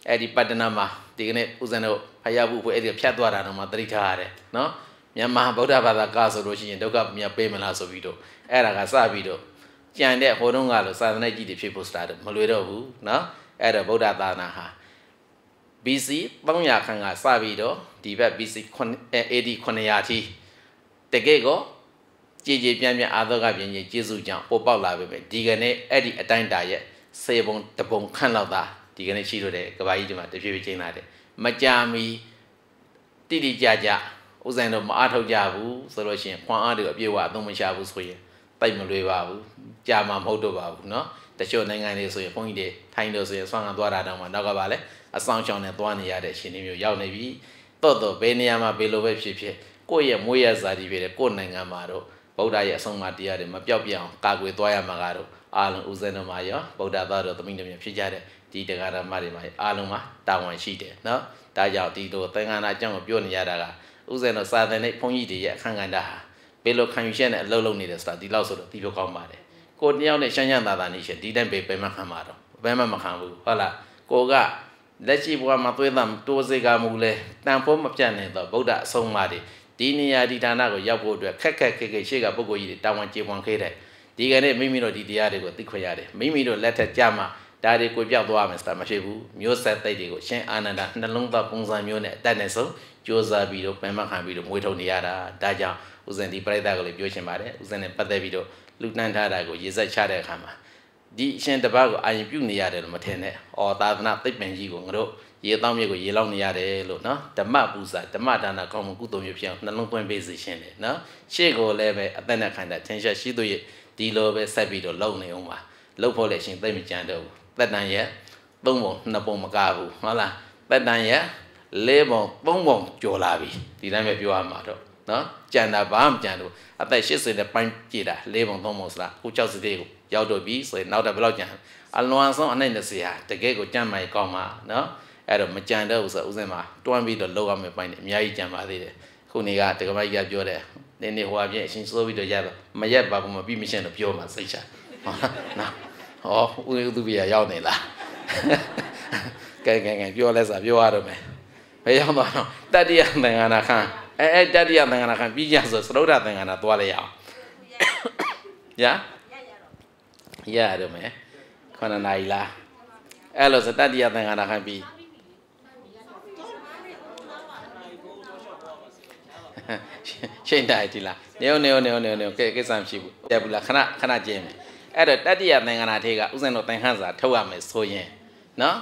အဲ့ဒီပတ္တနာမှာ ဒီကနေ့ဦးဇင်းတို့ဖယားဘူးဖို့အဲ့ဒီဖြတ်သွားတာတော့မှသတိထားရတယ်နော်မြန်မာဗုဒ္ဓဘာသာကဆိုလို့ရှိရင်ဒုက္ခမြတ်ပေးမလားဆိုပြီးတော့အဲ့ဒါကစပြီးတော့ကြံတဲ့ဟိုတုန်းကလို့သာသနာ့ကြီးတွေဖြစ်ဖို့စတာတော့မလွယ်တော့ဘူးနော်အဲ့တော့ဗုဒ္ဓသာသနာဟာ BC 300ခန့်ကစပြီးတော့ဒီဘက် BC AD 900ထိတကယ်ကိုကြည်ကြည်ပြန့်ပြန့်အာသောကပြင်းကြီးကျေးဇူးကြောင့်ပေါ်ပေါက်လာပြီပဲဒီကနေ့အဲ့ဒီအတိုင်းတာရဲ့စေပုံတပုံခန့်လောက်သာ ဒီကနေ့ရှိလို့တဲ့ကဘာကြီးဒီမှာတဖြည်းဖြည်းချင်းလာတယ်မကြာမီတိတိကျကျဥစဉ်တော့မအားထုတ်ကြဘူးဆိုလို့ရှိရင်ခွန်အားတွေအပြည့်အဝအသုံးမချဘူးဆိုရင်ပိုက်မလွေပါဘူးကြာမှာမဟုတ်တော့ပါဘူးเนาะတချို့နိုင်ငံတွေဆိုရင်ဘုန်းကြီးတွေထိုင်းတို့ဆိုရင်ဆွမ်းခံသွားတာတောင်မှနောက်ကပါလဲအဆောင်ချောင်းနဲ့သွားနေရတဲ့ရှင်တွေမျိုးရောက်နေပြီတော့တော့ဘယ်နေရာမှာဘယ်လိုပဲဖြစ်ဖြစ်ကိုယ့်ရဲ့မွေးရဇာတိဖြစ်တဲ့ကိုယ့်နိုင်ငံမှာတော့ဗုဒ္ဓရဲ့အဆုံးအမတရားတွေမပြောက်ပြအောင်ကာကွယ်သွားရမှာကတော့အားလုံးဦးဇင်းတော်မှာရောဗုဒ္ဓသားတော်သမီးတွေဖြစ်ကြတဲ့ ဒီတရားဓမ္မတွေမှာအားလုံးမှာတာဝန်ရှိတယ်เนาะဒါကြောင့်ဒီလိုသင်္ကန်းအကြောင်းကိုပြောနေရတာကဥစဉ်တော့စာသင်တဲ့ဘုန်းကြီးတွေရဲ့အခန်းကဏ္ဍဟာဘယ်လိုခံယူချက်နဲ့အလုပ်လုပ်နေတယ်ဆိုတာဒီလောက်ဆိုတော့ဒီလိုကောင်းပါတယ်ကိုတယောက်နဲ့ရှမ်းရသာသာနေရှင်ဒီတိုင်းပဲပဲမခံပါတော့ဘယ်မှမခံဘူးဟုတ်လားကိုကလက်ရှိဘဝမှာသွေးသားတိုးစေကမူလဲတန်ဖိုးမပြတ်နိုင်တော့ဗုဒ္ဓအဆုံးအမတွေဒီနေရာဒီဌာနကိုရောက်ဖို့အတွက်ခက်ခက်ခဲခဲရှေ့ကပုဂ္ဂိုလ်ကြီးတွေတာဝန်ကျေပွန်ခဲ့တယ်ဒီကနေ့မိမိတို့ဒီတရားတွေကိုသိခွင့်ရတယ်မိမိတို့လက်ထက်ကြမှာ ဒါတွေကိုပြောက်သွားမယ်ဆိုတာမဖြစ်ဘူးမျိုးဆက်သိတွေကိုရှင်အာနန္ဒနှလုံးသားပုံစံမျိုးနဲ့အတက်နဲ့ဆုံးကြိုးစားပြီးတော့ပင်မခံပြီးတော့မွေးထုတ်နေရတာဒါကြောင့်ဥစဉ်ဒီပြိဿကိုလည်းပြောချင်ပါတယ်ဥစဉ်နဲ့ပတ်သက်ပြီးတော့လူနှမ်းထားတာကိုရေစက်ချတဲ့အခါမှာဒီအရှင်တပတ်ကိုအာရင်ပြုနေရတယ်လို့မထင်နဲ့။အော်သာသနာသိပ္ပံကြီးကိုငါတို့ရေတောင်းမြစ်ကိုရေလောင်းနေရတယ်လို့နော်ဓမ္မပူဇာဓမ္မဒါနကောင်းမှုကုသိုလ်မျိုးဖြစ်အောင်နှလုံးသွင်းပေးစီရှင်တယ်နော်ရှေ့ကိုလည်းပဲအသက်နဲ့ခံတာထင်ရှားရှိသူရဲ့ဒီလိုပဲဆက်ပြီးတော့လုံနေအောင်ပါလုံဖို့လည်းရှင်သိမကြံတော့ဘူး သက်တန်ရဲ့သုံးပုံနှစ်ပုံမကဘူးဟုတ်လားသက်တန်ရဲ့လေးပုံသုံးပုံကျော်လာပြီဒီတိုင်းပဲပြောရမှာတော့နော်ကြံတာဘာမှမကြံတော့အသက်80နဲ့ပိုင်းကြည့်တာလေးပုံသုံးပုံဆိုတာကို60တေးကိုရောက်တော့ပြီဆိုရင်နောက်တော့ဘယ်လောက်ကြံအလွန်ဆုံးအနိုင်20ဟာတကယ်ကိုကြံမိုင်ကောင်းမှာနော်အဲ့တော့မကြံတော့ဘူးဆိုဥစဉ်မှာတွန်းပြီးတော့လောက်ရမယ့်ပိုင်းတွေအများကြီးကြံပါသေးတယ်ခုနေကတက္ကမကြီးကပြောတယ်နေနေဟိုအပြင်အရှင်စိုးပြီးတော့ရတော့မရက်ပါဘူးမပြီးမရှင်းတော့ပြောမှစိတ်ချဟုတ်လားနော် ဟောဦးသူပြရောက်နေလားကဲကဲကဲပြောလဲစားပြောရတော့မယ်ဘယ်ရောက်သွားတော့တတိယသင်္ကနာခန်းအဲအဲတတိယသင်္ကနာခန်းပြီးကြဆိုသရုဒ္ဓသင်္ကနာသွားလိုက်ရအောင်ရရရတော့မယ်ခဏနိုင်လားအဲ့လိုစတတိယသင်္ကနာခန်းပြီးရှိန်တိုင်းဒီလားနေနေနေနေနေကဲကိစ္စမရှိဘူးတက်ဘူးလားခဏခဏကျင်းမယ် အဲ့တော့တတိယသင်္ကနာထေကဥစဉ်တော်သင်္ဟန်စာထုတ်ရမယ်ဆိုရင်နော်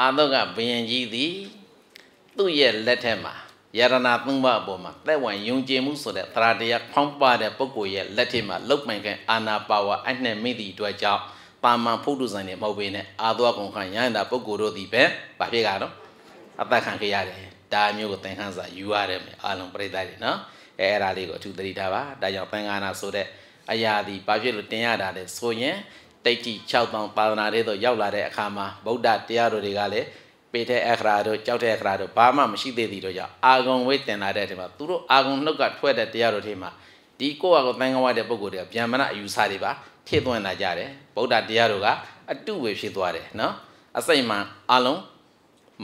အာတော့ကဘယင်ကြီးသည်သူ့ရဲ့လက်ထက်မှာယရနာသုံးပါးအပေါ်မှာသက်ဝင်ယုံကြည်မှုဆိုတဲ့သရတရားဖောင်းပါတဲ့ပုဂ္ဂိုလ်ရဲ့လက်ထက်မှာလုတ်ပိုင်ကအာနာပါဝါအနှဲ့မိသည့်အတွက်ကြောင့်ပါမန်ဖုဒ္ဓဆိုင်နေမဟုတ်ပေနဲ့အာသောကုန်ခံရဟန္တာပုဂ္ဂိုလ်တို့သည်ပဲဘာဖြစ်ကတော့အသက်ခံခဲ့ရတယ်ဒါမျိုးကိုသင်ခန်းစာယူရတယ်မယ်အားလုံးပြိတ္တတွေနော်အဲအဲ့ဒါလေးကိုအထူးသတိထားပါဒါကြောင့်သင်္ကနာဆိုတဲ့ အရာဒီဘာဖြစ်လို့တင်ရတာလဲဆိုရင်တိတ်တိ6000ပါဒနာတွေတော့ရောက်လာတဲ့အခါမှာဗုဒ္ဓတရားတော်တွေကလည်းပေတဲ့အခရာတို့ကြောက်တဲ့အခရာတို့ဘာမှမရှိသေးသေးတော့ကြောင့်အာဂုံဝိတင်လာတဲ့ဒီမှာသူတို့အာဂုံနှုတ်ကထွက်တဲ့တရားတော်တွေမှာဒီကိုယ့်အကိုသံဃာဝတဲ့ပုဂ္ဂိုလ်တွေကဗျာမဏအယူဆတွေပါထည့်သွင်းလာကြတယ်ဗုဒ္ဓတရားတော်ကအတုဝေဖြစ်သွားတယ်နော်အစိမ့်မှအလုံး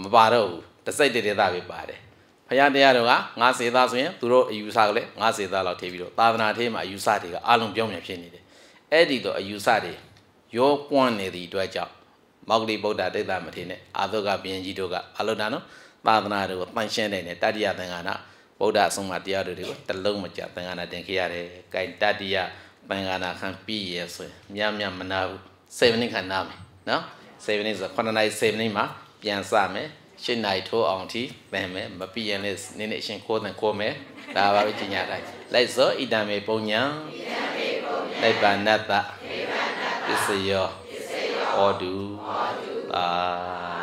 မပါတော့ဘူးတစိတ်တည်းသားပဲပါတယ် ဘုရားတရားတော်ကငါစေသားဆိုရင်သူတို့အယူဆကလည်းငါစေသားလောက်ထည့်ပြီးတော့သာသနာထဲမှာအယူဆတွေကအလုံးပြောင်းပြန်ဖြစ်နေတယ်အဲ့ဒီတော့အယူဆတွေရောပွန့်နေသည့်အတွက်ကြောင့်မောဂလိဗုဒ္ဓတိတ်သမထေနဲ့အာသုကဘုရင်ကြီးတို့ကအလုဒ္ဒနော်သာသနာတွေကိုတန်ရှင်းနေတဲ့တတိယသင်္ကနာဗုဒ္ဓအဆုံးအမတရားတွေကိုတလုံးမကြသင်္ကနာတင်ခဲ့ရတယ်။ဂိုင်တတိယသင်္ကနာခံပြီးရဆိုရင်မြတ်မြတ်မနာဘူး7မိနစ်ခဏနားမယ်နော်7မိနစ်ဆို9နာရီ7မိနစ်မှာပြန်စမယ် 8နာရီထိုးအောင်ထိသင်မယ်မပြီးရင်လည်းနည်းနည်းအရှင်ခိုးသင်ခိုးမယ်ဒါပါပဲကြီးညာတိုင်းလိုက်စောဣတံမေပုံညာနိဗ္ဗာနတ္တပစ္စယောဩဒုအာ